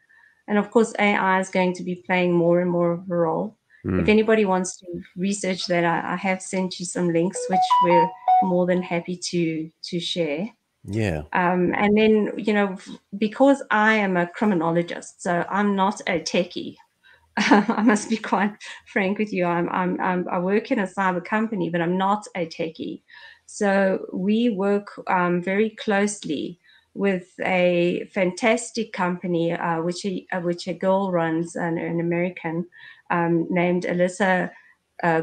And of course, AI is going to be playing more and more of a role. Mm. If anybody wants to research that, I, I, have sent you some links, which we're more than happy to to share. Yeah. Um, and then you know, because I am a criminologist, so I'm not a techie. I must be quite frank with you. I'm, I'm, I'm, i work in a cyber company, but I'm not a techie. So we work um, very closely with a fantastic company, uh, which a, uh, which a girl runs, an, an American um, named Alyssa uh,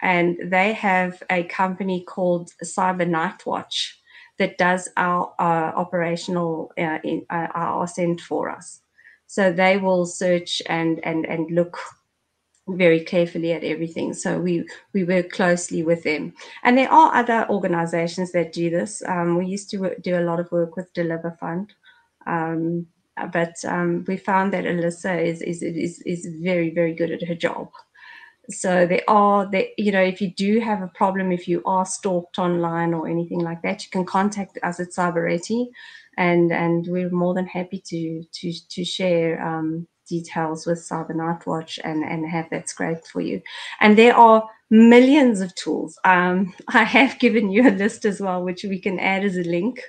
and they have a company called Cyber Night Watch that does our, operational uh, in, uh, our OSINT for us. So they will search and and and look very carefully at everything. So we we work closely with them, and there are other organisations that do this. Um, we used to do a lot of work with Deliver Fund, um, but um, we found that Alyssa is, is is is very very good at her job. So there are that you know if you do have a problem, if you are stalked online or anything like that, you can contact us at Cybareti, and and we're more than happy to to to share. Um, details with Cyber Night Watch and, and have that scraped for you. And there are millions of tools. Um, I have given you a list as well, which we can add as a link.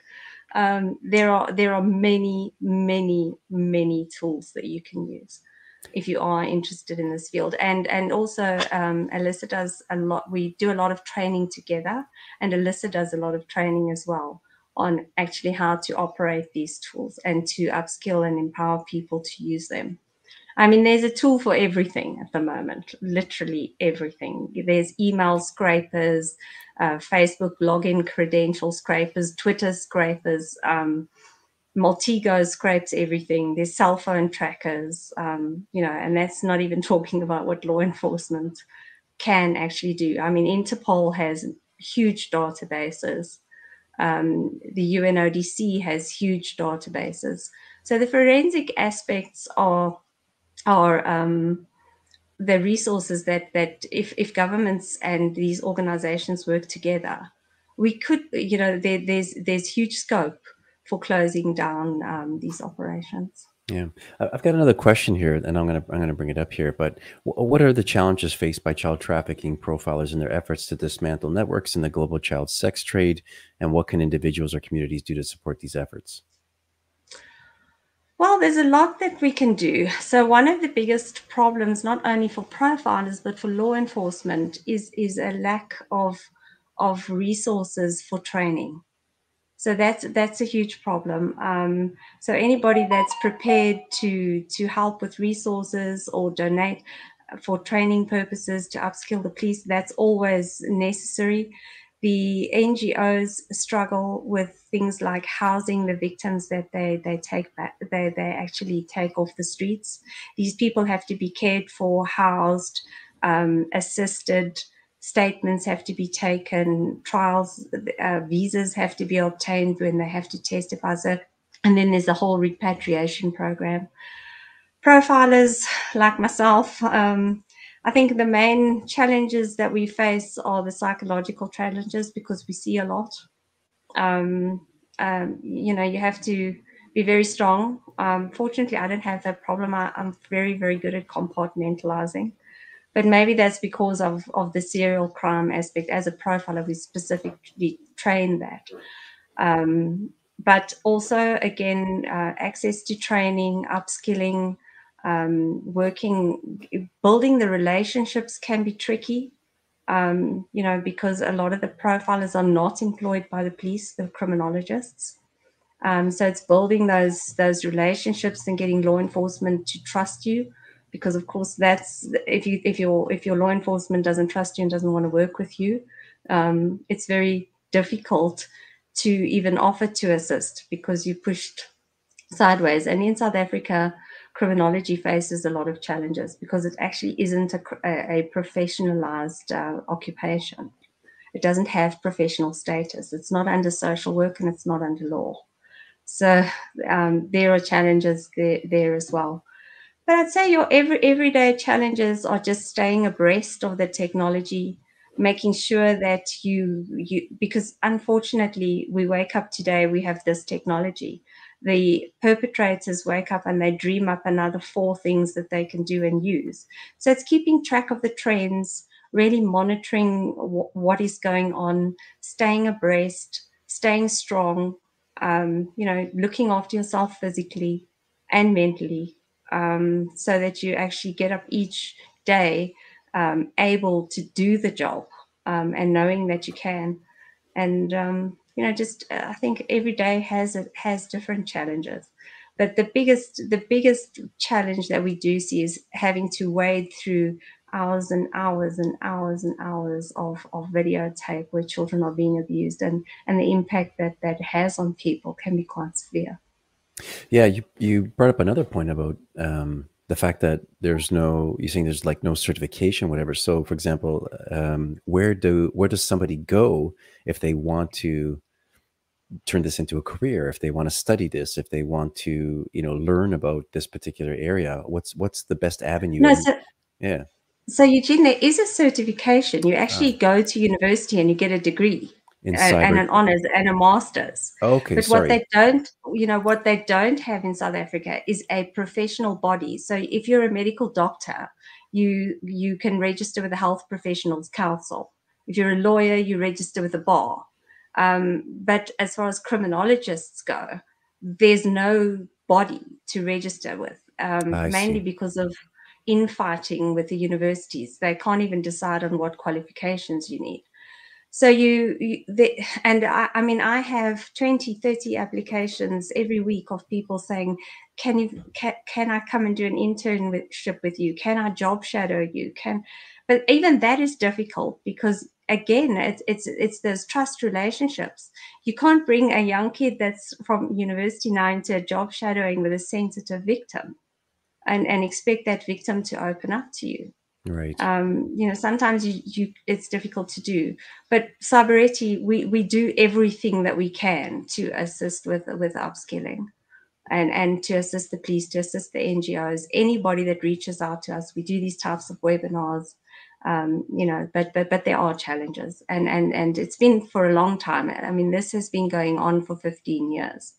Um, there are there are many, many, many tools that you can use if you are interested in this field. And and also um, Alyssa does a lot. We do a lot of training together, and Alyssa does a lot of training as well on actually how to operate these tools and to upskill and empower people to use them. I mean, there's a tool for everything at the moment, literally everything. There's email scrapers, uh, Facebook login credential scrapers, Twitter scrapers, um, Maltego scrapes everything. There's cell phone trackers, um, you know, and that's not even talking about what law enforcement can actually do. I mean, Interpol has huge databases. Um, the UNODC has huge databases. So the forensic aspects are are um, the resources that that if if governments and these organizations work together, we could you know there, there's there's huge scope for closing down um, these operations. Yeah, I've got another question here, and I'm gonna I'm gonna bring it up here. But what are the challenges faced by child trafficking profilers in their efforts to dismantle networks in the global child sex trade, and what can individuals or communities do to support these efforts? Well, there's a lot that we can do. So one of the biggest problems, not only for profilers but for law enforcement, is is a lack of of resources for training. So that's that's a huge problem. Um, so anybody that's prepared to to help with resources or donate for training purposes to upskill the police, that's always necessary the NGOs struggle with things like housing the victims that they, they take back, they, they actually take off the streets. These people have to be cared for, housed, um, assisted. Statements have to be taken, trials, uh, visas have to be obtained when they have to testify. So, and then there's the whole repatriation program. Profilers like myself, um, I think the main challenges that we face are the psychological challenges because we see a lot. Um, um, you know, you have to be very strong. Um, fortunately, I don't have that problem. I, am very, very good at compartmentalizing. But maybe that's because of, of the serial crime aspect. As a profiler, we specifically train that. Um, but also, again, uh, access to training, upskilling, um, working, building the relationships can be tricky, um, you know, because a lot of the profilers are not employed by the police, the criminologists. Um, so it's building those those relationships and getting law enforcement to trust you because of course that's if you if your if your law enforcement doesn't trust you and doesn't want to work with you um, it's very difficult to even offer to assist because you pushed sideways and in south africa criminology faces a lot of challenges because it actually isn't a, a professionalized uh, occupation. It doesn't have professional status. It's not under social work and it's not under law. So um, there are challenges there, there as well. But I'd say your every everyday challenges are just staying abreast of the technology, making sure that you you because unfortunately we wake up today we have this technology. The perpetrators wake up and they dream up another four things that they can do and use. So it's keeping track of the trends, really monitoring w- what is going on, staying abreast, staying strong, um, you know, looking after yourself physically and mentally um, so that you actually get up each day um, able to do the job um, and knowing that you can. And um, you know, just uh, I think every day has a, has different challenges. But the biggest the biggest challenge that we do see is having to wade through hours and hours and hours and hours of, of videotape where children are being abused and, and the impact that that has on people can be quite severe. Yeah, you you brought up another point about um, the fact that there's no you're saying there's like no certification, whatever. So, for example, um, where do where does somebody go if they want to turn this into a career, if they want to study this, if they want to you know learn about this particular area? What's what's the best avenue? No, so, yeah. So Eugene, there is a certification. You actually ah. go to university and you get a degree and, and, an honors and a master's. Okay, but sorry. what they don't, you know, what they don't have in South Africa is a professional body. So if you're a medical doctor, you you can register with the Health Professionals Council. If you're a lawyer, you register with the bar. Um, but as far as criminologists go, there's no body to register with, um, mainly see. because of infighting with the universities. They can't even decide on what qualifications you need so you, you the, and I, I, mean i have 20 30 applications every week of people saying can you can, can i come and do an internship with you? Can i job shadow you? Can but even that is difficult because again it's it's it's those trust relationships. You can't bring a young kid that's from university now into a job shadowing with a sensitive victim and and expect that victim to open up to you Right. Um, you know, sometimes you, you it's difficult to do, but Cybareti, we we do everything that we can to assist with with upskilling, and and to assist the police, to assist the NGOs, anybody that reaches out to us. We do these types of webinars, um, you know, but but but there are challenges, and and and it's been for a long time. I mean, this has been going on for 15 years,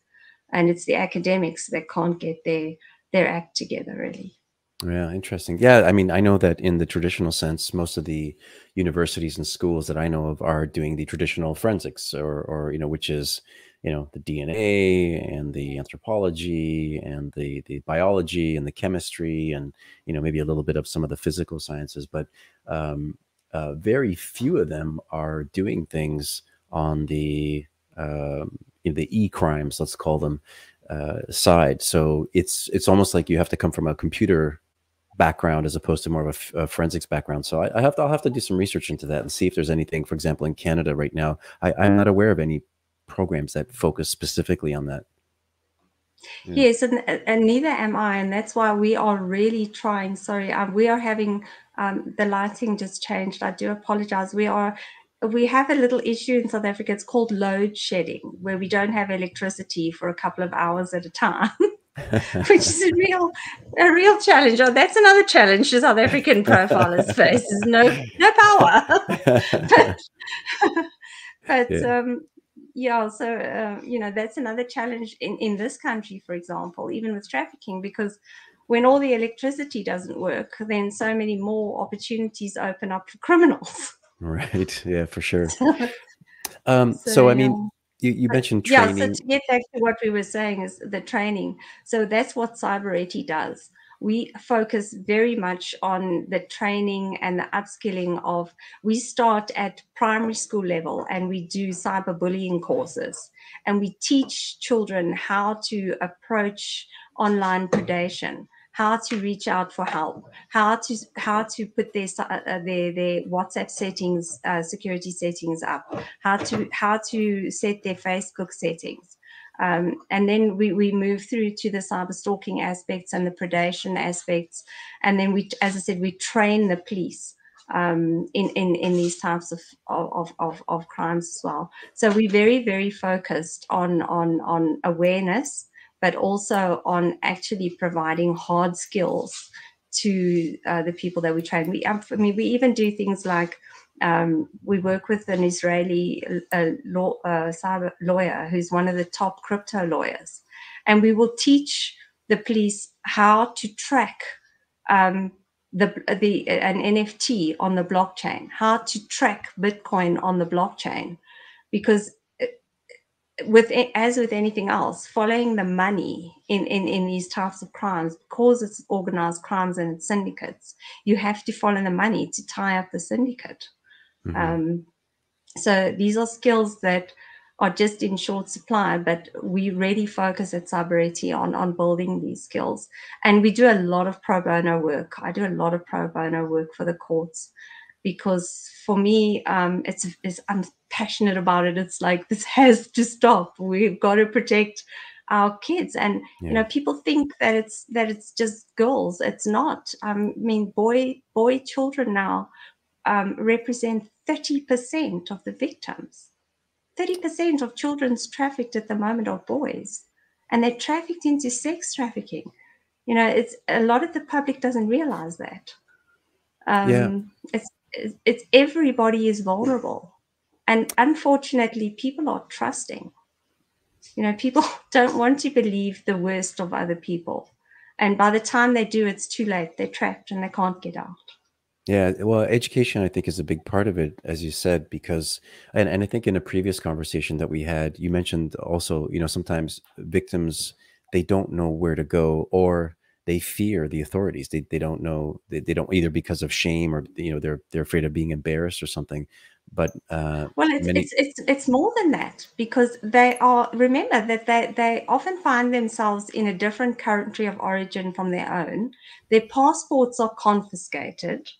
and it's the academics that can't get their their act together, really. Yeah, interesting. Yeah, I mean, I know that in the traditional sense, most of the universities and schools that I know of are doing the traditional forensics, or, or you know, which is, you know, the DNA and the anthropology and the the biology and the chemistry and you know maybe a little bit of some of the physical sciences, but um, uh, very few of them are doing things on the uh, you know, the e crimes, let's call them, uh, side. So it's it's almost like you have to come from a computer background as opposed to more of a, forensics background. So I, I, have to, I'll have to do some research into that and see if there's anything, for example, in Canada right now, I, I'm not aware of any programs that focus specifically on that. Yeah. Yes, and, and neither am I, and that's why we are really trying. Sorry, um, we are having um, the lighting just changed. I do apologize. We are we have a little issue in South Africa. It's called load shedding, where we don't have electricity for a couple of hours at a time. which is a real a real challenge. Oh, that's another challenge the South African profilers face is no no power. but but yeah. um yeah, so uh, you know that's another challenge in in this country, for example, even with trafficking, because when all the electricity doesn't work, then so many more opportunities open up for criminals. Right. Yeah, for sure. um, so, so I mean, you, you mentioned training. Yeah, so to get back to what we were saying is the training. So that's what Cybareti does. We focus very much on the training and the upskilling of. We start at primary school level and we do cyberbullying courses, and we teach children how to approach online predation, how to reach out for help, how to how to put their uh, uh, their, their WhatsApp settings, uh, security settings up, how to how to set their Facebook settings. Um, and then we, we move through to the cyber stalking aspects and the predation aspects. And then we, as I said, we train the police um, in, in, in these types of, of, of, of crimes as well. So we're very, very focused on, on, on awareness, but also on actually providing hard skills to uh, the people that we train. We, um, I mean, we even do things like um, we work with an Israeli uh, law, uh, cyber lawyer who's one of the top crypto lawyers, and we will teach the police how to track um, the the an NFT on the blockchain, how to track Bitcoin on the blockchain, because with as with anything else, following the money in, in, in these types of crimes, because it's organized crimes and it's syndicates, you have to follow the money to tie up the syndicate. Mm-hmm. Um, so these are skills that are just in short supply, but we really focus at Cybareti on, on building these skills. And we do a lot of pro bono work. I do a lot of pro bono work for the courts because for me, um, it's, it's, I'm passionate about it. It's like this has to stop. We've got to protect our kids and yeah. you know people think that it's that it's just girls it's not um, i mean boy boy children now um, represent 30% of the victims 30% of children's trafficked at the moment are boys, and they're trafficked into sex trafficking. You know, it's a lot of the public doesn't realize that. Um, yeah. It's it's everybody is vulnerable, and unfortunately, people are trusting. You know, people don't want to believe the worst of other people, and by the time they do, it's too late. They're trapped and they can't get out. Yeah, well, education I think is a big part of it, as you said, because and, and I think in a previous conversation that we had, you mentioned also, you know, sometimes victims they don't know where to go or they fear the authorities. They, they don't know they, they don't either because of shame or you know they're they're afraid of being embarrassed or something. But uh, well, it's, many... it's it's it's more than that because they are remember that they they often find themselves in a different country of origin from their own. Their passports are confiscated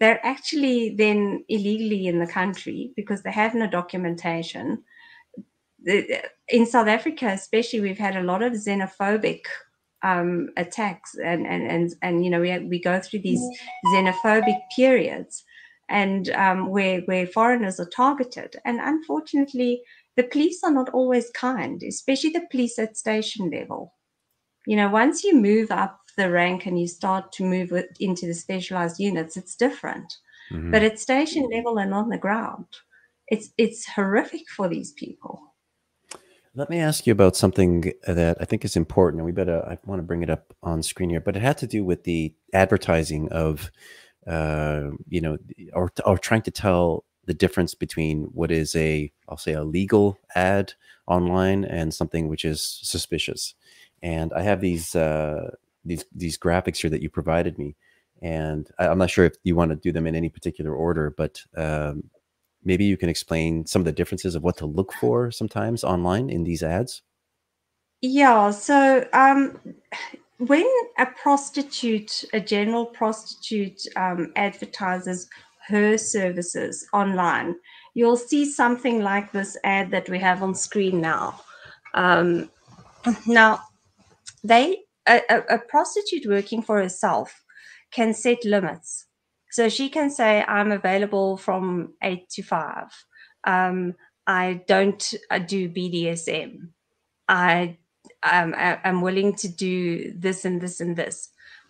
they're actually then illegally in the country because they have no documentation. In South Africa, especially, we've had a lot of xenophobic um, attacks, and and and and you know we we go through these xenophobic periods, and um, where where foreigners are targeted, and unfortunately, the police are not always kind, especially the police at station level. You know, once you move up the rank and you start to move it into the specialized units, it's different. Mm-hmm. But at station level and on the ground, it's it's horrific for these people. Let me ask you about something that I think is important, and we better I want to bring it up on screen here, but it had to do with the advertising of, uh, you know, or or trying to tell the difference between what is a I'll say a legal ad online and something which is suspicious. And I have these uh, these these graphics here that you provided me, and I, am not sure if you want to do them in any particular order, but um, maybe you can explain some of the differences of what to look for sometimes online in these ads. Yeah. So um, when a prostitute, a general prostitute, um, advertises her services online, you'll see something like this ad that we have on screen now. Um, now, they a, a, prostitute working for herself can set limits. So she can say, I'm available from eight to five. Um, I don't uh, do BDSM. I um, am willing to do this and this and this.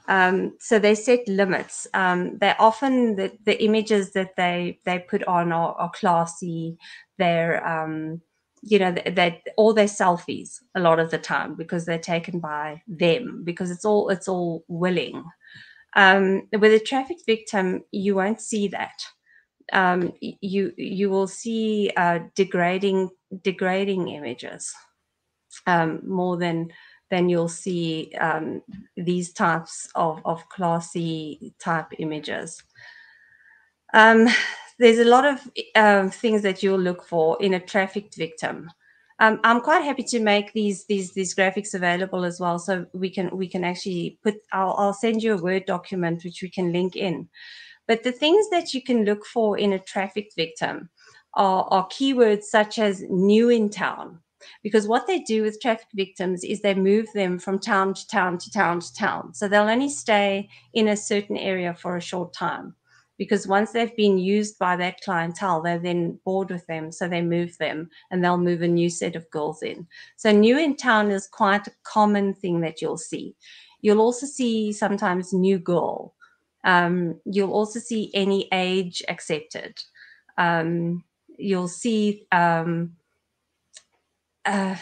Um, so they set limits. Um, they often the, the images that they they put on are, are classy. They're um, you know that all their selfies a lot of the time because they're taken by them because it's all it's all willing um, with a trafficked victim you won't see that um, you you will see uh, degrading degrading images um, more than than you'll see um, these types of, of classy type images um, there's a lot of um, things that you'll look for in a trafficked victim. Um, I'm quite happy to make these these these graphics available as well, so we can we can actually put. I'll, I'll send you a Word document which we can link in. But the things that you can look for in a trafficked victim are, are keywords such as new in town, because what they do with trafficked victims is they move them from town to town to town to town. So they'll only stay in a certain area for a short time because once they've been used by that clientele, they're then bored with them. So they move them and they'll move a new set of girls in. So new in town is quite a common thing that you'll see. You'll also see sometimes new girl. Um, you'll also see any age accepted. Um, you'll see um, uh,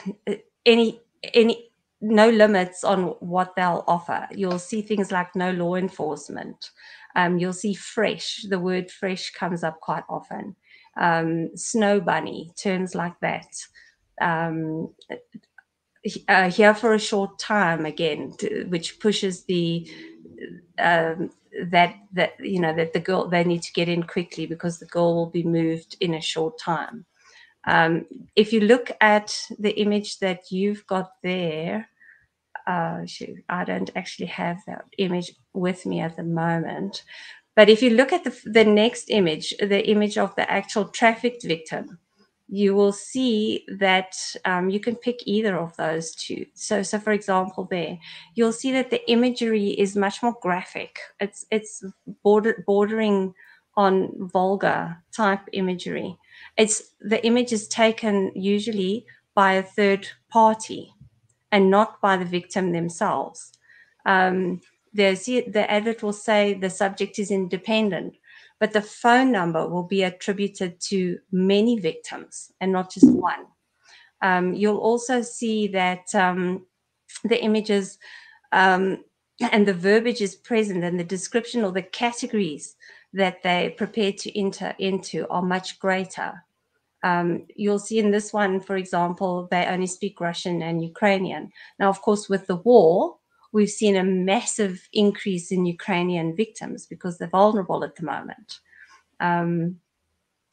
any any no limits on what they'll offer. You'll see things like no law enforcement. Um, you'll see fresh. The word fresh comes up quite often. Um, snow bunny, terms like that. Um, uh, here for a short time again, to, which pushes the um, that that you know that the girl they need to get in quickly because the girl will be moved in a short time. Um, if you look at the image that you've got there, uh, I don't actually have that image with me at the moment. But if you look at the, the next image, the image of the actual trafficked victim, you will see that um, you can pick either of those two. So, so for example, there you'll see that the imagery is much more graphic. It's it's border, bordering on vulgar type imagery. It's the image is taken usually by a third party and not by the victim themselves. Um, the, the advert will say the subject is independent, but the phone number will be attributed to many victims and not just one. Um, you'll also see that um, the images um, and the verbiage is present and the description or the categories that they prepare to enter into are much greater. Um, you'll see in this one, for example, they only speak Russian and Ukrainian. Now, of course, with the war, we've seen a massive increase in Ukrainian victims because they're vulnerable at the moment. Um,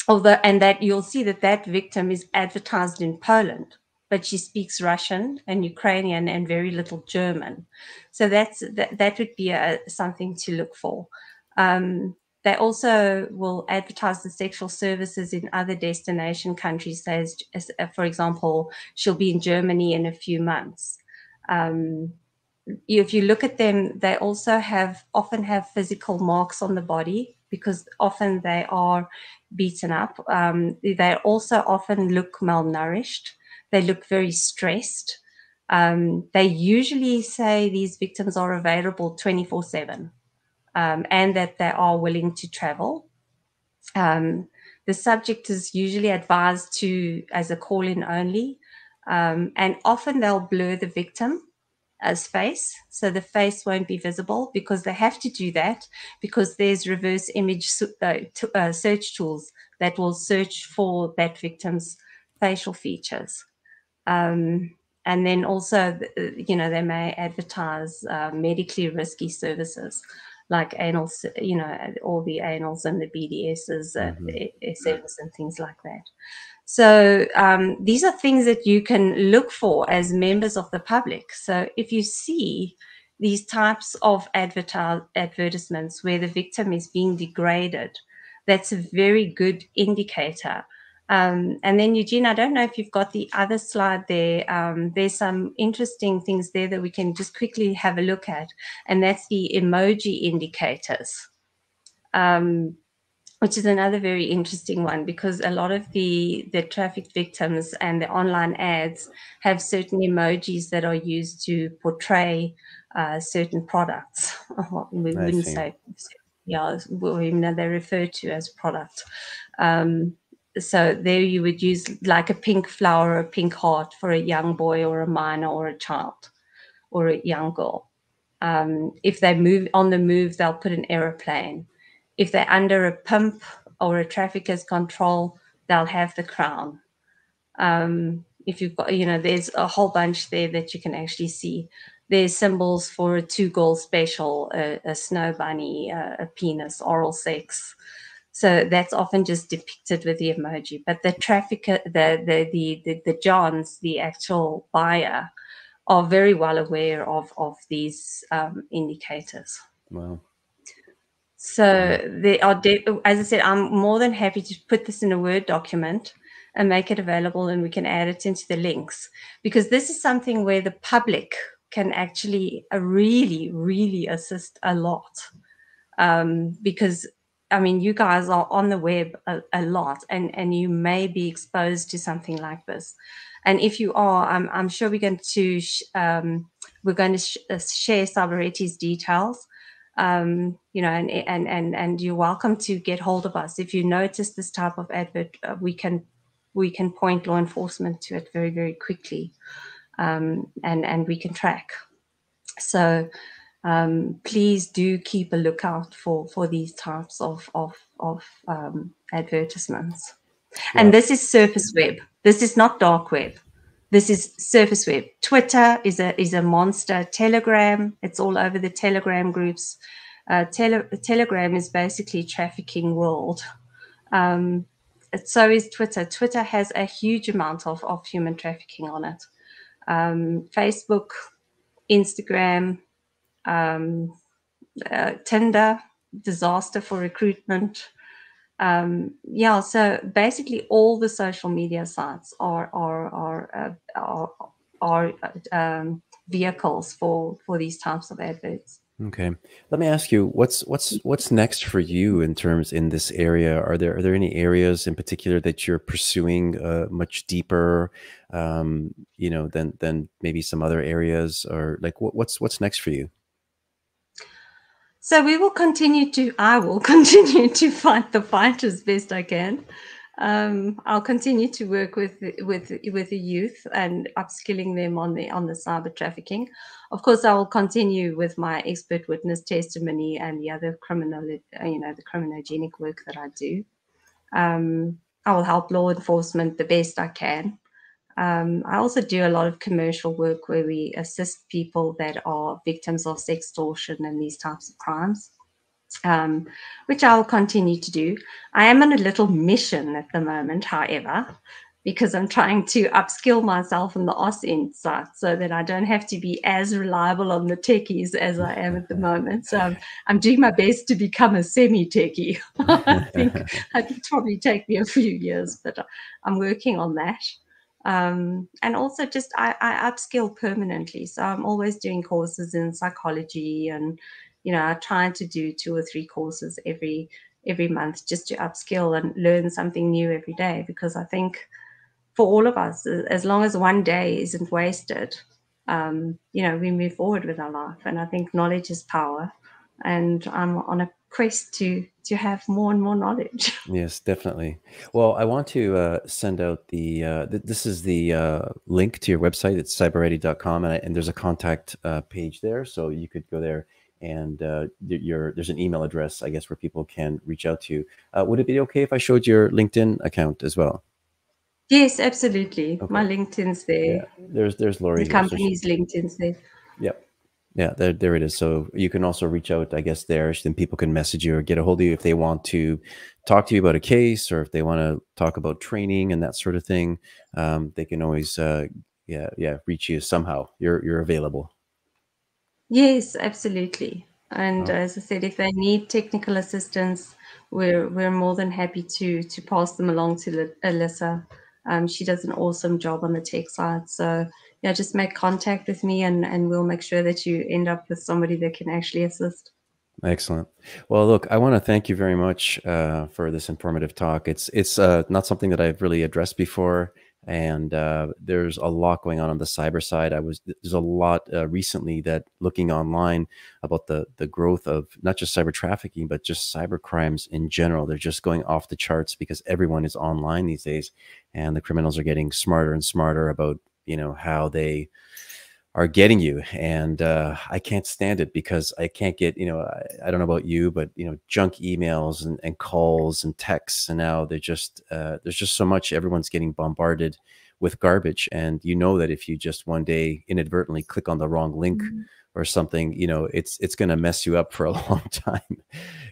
although, and that you'll see that that victim is advertised in Poland, but she speaks Russian and Ukrainian and very little German. So that's that, that would be a, something to look for. Um, they also will advertise the sexual services in other destination countries. As, as, uh, for example, she'll be in Germany in a few months. Um, if you look at them, they also have often have physical marks on the body because often they are beaten up. Um, they also often look malnourished. They look very stressed. Um, they usually say these victims are available 24 7 um, and that they are willing to travel. Um, the subject is usually advised to as a call in only, um, and often they'll blur the victim as face, so the face won't be visible because they have to do that because there's reverse image uh, uh, search tools that will search for that victim's facial features. Um, and then also, uh, you know, they may advertise uh, medically risky services like anal, you know, all the anals and the BDSs, uh, mm-hmm. SMs and things like that. So um, these are things that you can look for as members of the public. So if you see these types of advertise, advertisements where the victim is being degraded, that's a very good indicator um, and then Eugene, I don't know if you've got the other slide there. Um, there's some interesting things there that we can just quickly have a look at, and that's the emoji indicators, um, which is another very interesting one because a lot of the the traffic victims and the online ads have certain emojis that are used to portray uh, certain products. we I wouldn't see. say, yeah, we know they're referred to as product. Um, so there you would use like a pink flower or a pink heart for a young boy or a minor or a child or a young girl. Um, if they move on the move, they'll put an aeroplane. If they're under a pump or a trafficker's control, they'll have the crown. Um, if you've got, you know, there's a whole bunch there that you can actually see. There's symbols for a two goal special, a, a snow bunny, a, a penis, oral sex, So that's often just depicted with the emoji. But the trafficker, the the the the, the Johns, the actual buyer, are very well aware of of these um, indicators. Wow. So they are, as I said, I'm more than happy to put this in a Word document and make it available, and we can add it into the links because this is something where the public can actually really, really assist a lot. Um, because I mean, you guys are on the web a, a, lot, and and you may be exposed to something like this. And if you are, I'm, I'm sure we're going to um, we're going to sh- uh, share Cybareti's details um, you know, and, and, and, and you're welcome to get hold of us. If you notice this type of advert, uh, we can, we can point law enforcement to it very, very quickly. Um, and, and we can track. So um, please do keep a lookout for, for these types of, of, of um, advertisements. And this is surface web. This is not dark web. This is surface web. Twitter is a is a monster. Telegram, it's all over the Telegram groups. Uh, tele, Telegram is basically trafficking world. Um, so is Twitter. Twitter has a huge amount of, of human trafficking on it. Um, Facebook, Instagram, um, uh, Tinder, disaster for recruitment um, yeah, so basically all the social media sites are are are uh, are, are um, vehicles for for these types of adverts. Okay, let me ask you what's what's what's next for you in terms in this area. Are there are there any areas in particular that you're pursuing uh, much deeper, um, you know, than than maybe some other areas, or like what, what's what's next for you? So we will continue to, I will continue to fight the fight as best I can. Um, I'll continue to work with with with the youth and upskilling them on the on the cyber trafficking. Of course, I will continue with my expert witness testimony and the other criminal, you know, the criminogenic work that I do. Um, I will help law enforcement the best I can. Um, I also do a lot of commercial work where we assist people that are victims of sextortion and these types of crimes, um, which I'll continue to do. I am on a little mission at the moment, however, because I'm trying to upskill myself on the OSINT side so that I don't have to be as reliable on the techies as I am at the moment. So I'm, I'm doing my best to become a semi techie. I think it'll probably take me a few years, but I'm working on that um, and also just I, I upskill permanently. So i'm always doing courses in psychology and you know I'm trying to do two or three courses every every month just to upskill and learn something new every day because i think for all of us as long as one day isn't wasted um, you know we move forward with our life. And i think knowledge is power. And i'm on a quest to to have more and more knowledge. Yes, definitely. Well, I want to uh, send out the uh, th this is the uh, link to your website. It's cybareti.com, and, I, and there's a contact uh, page there, so you could go there and uh, your there's an email address, I guess, where people can reach out to you. Uh, would it be okay if I showed your LinkedIn account as well? Yes, absolutely. Okay. My LinkedIn's there. Yeah. There's there's Laurie. The company's so. LinkedIn's there. Yep. Yeah, there, there it is. So you can also reach out, I guess, there. Then people can message you or get a hold of you if they want to talk to you about a case or if they want to talk about training and that sort of thing. Um, they can always, uh, yeah, yeah, reach you somehow. You're you're available. Yes, absolutely. And oh. as I said, if they need technical assistance, we're we're more than happy to to pass them along to Alyssa. Um, she does an awesome job on the tech side. So yeah, just make contact with me and, and we'll make sure that you end up with somebody that can actually assist. Excellent. Well, look, I want to thank you very much uh, for this informative talk. It's it's uh, not something that I've really addressed before, and uh, there's a lot going on on the cyber side. I was there's a lot uh, recently that looking online about the the growth of not just cyber trafficking but just cyber crimes in general. They're just going off the charts because everyone is online these days, and the criminals are getting smarter and smarter about you know how they are getting you and uh, i can't stand it because i can't get you know I, I, don't know about you but you know junk emails and, and calls and texts and now they're just uh, there's just so much everyone's getting bombarded with garbage and you know that if you just one day inadvertently click on the wrong link mm -hmm. Or something, you know, it's it's going to mess you up for a long time,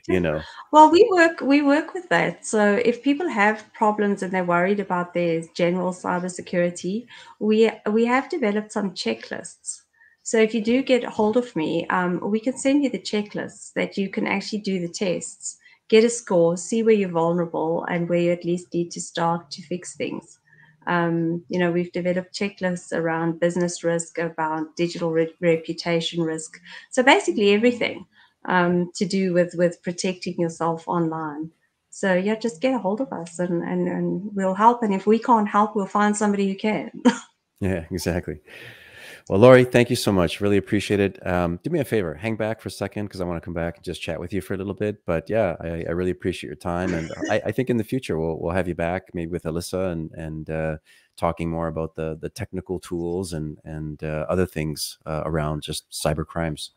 you know. Well, we work we work with that. So if people have problems and they're worried about their general cybersecurity, we we have developed some checklists. So if you do get hold of me, um, we can send you the checklists that you can actually do the tests, get a score, see where you're vulnerable, and where you at least need to start to fix things. Um, you know, we've developed checklists around business risk, about digital re- reputation risk. So basically everything um, to do with with protecting yourself online. So yeah, just get a hold of us and, and, and we'll help. And if we can't help, we'll find somebody who can. yeah, exactly. Well, Laurie, thank you so much. Really appreciate it. Um, do me a favor, hang back for a second because I want to come back and just chat with you for a little bit. But yeah, I, I really appreciate your time, and I, I, think in the future we'll we'll have you back, maybe with Alyssa and and uh, talking more about the the technical tools and and uh, other things uh, around just cyber crimes.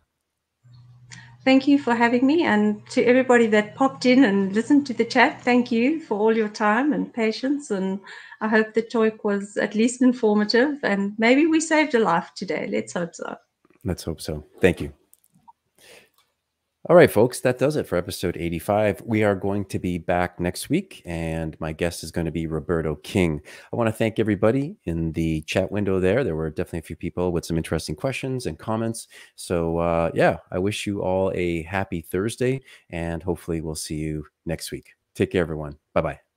Thank you for having me, and to everybody that popped in and listened to the chat. Thank you for all your time and patience and I hope the talk was at least informative and maybe we saved a life today. Let's hope so. Let's hope so. Thank you. All right, folks, that does it for episode 85. We are going to be back next week, and my guest is going to be Roberto King. I want to thank everybody in the chat window there. There were definitely a few people with some interesting questions and comments. So, uh, yeah, I wish you all a happy Thursday, and hopefully, we'll see you next week. Take care, everyone. Bye bye.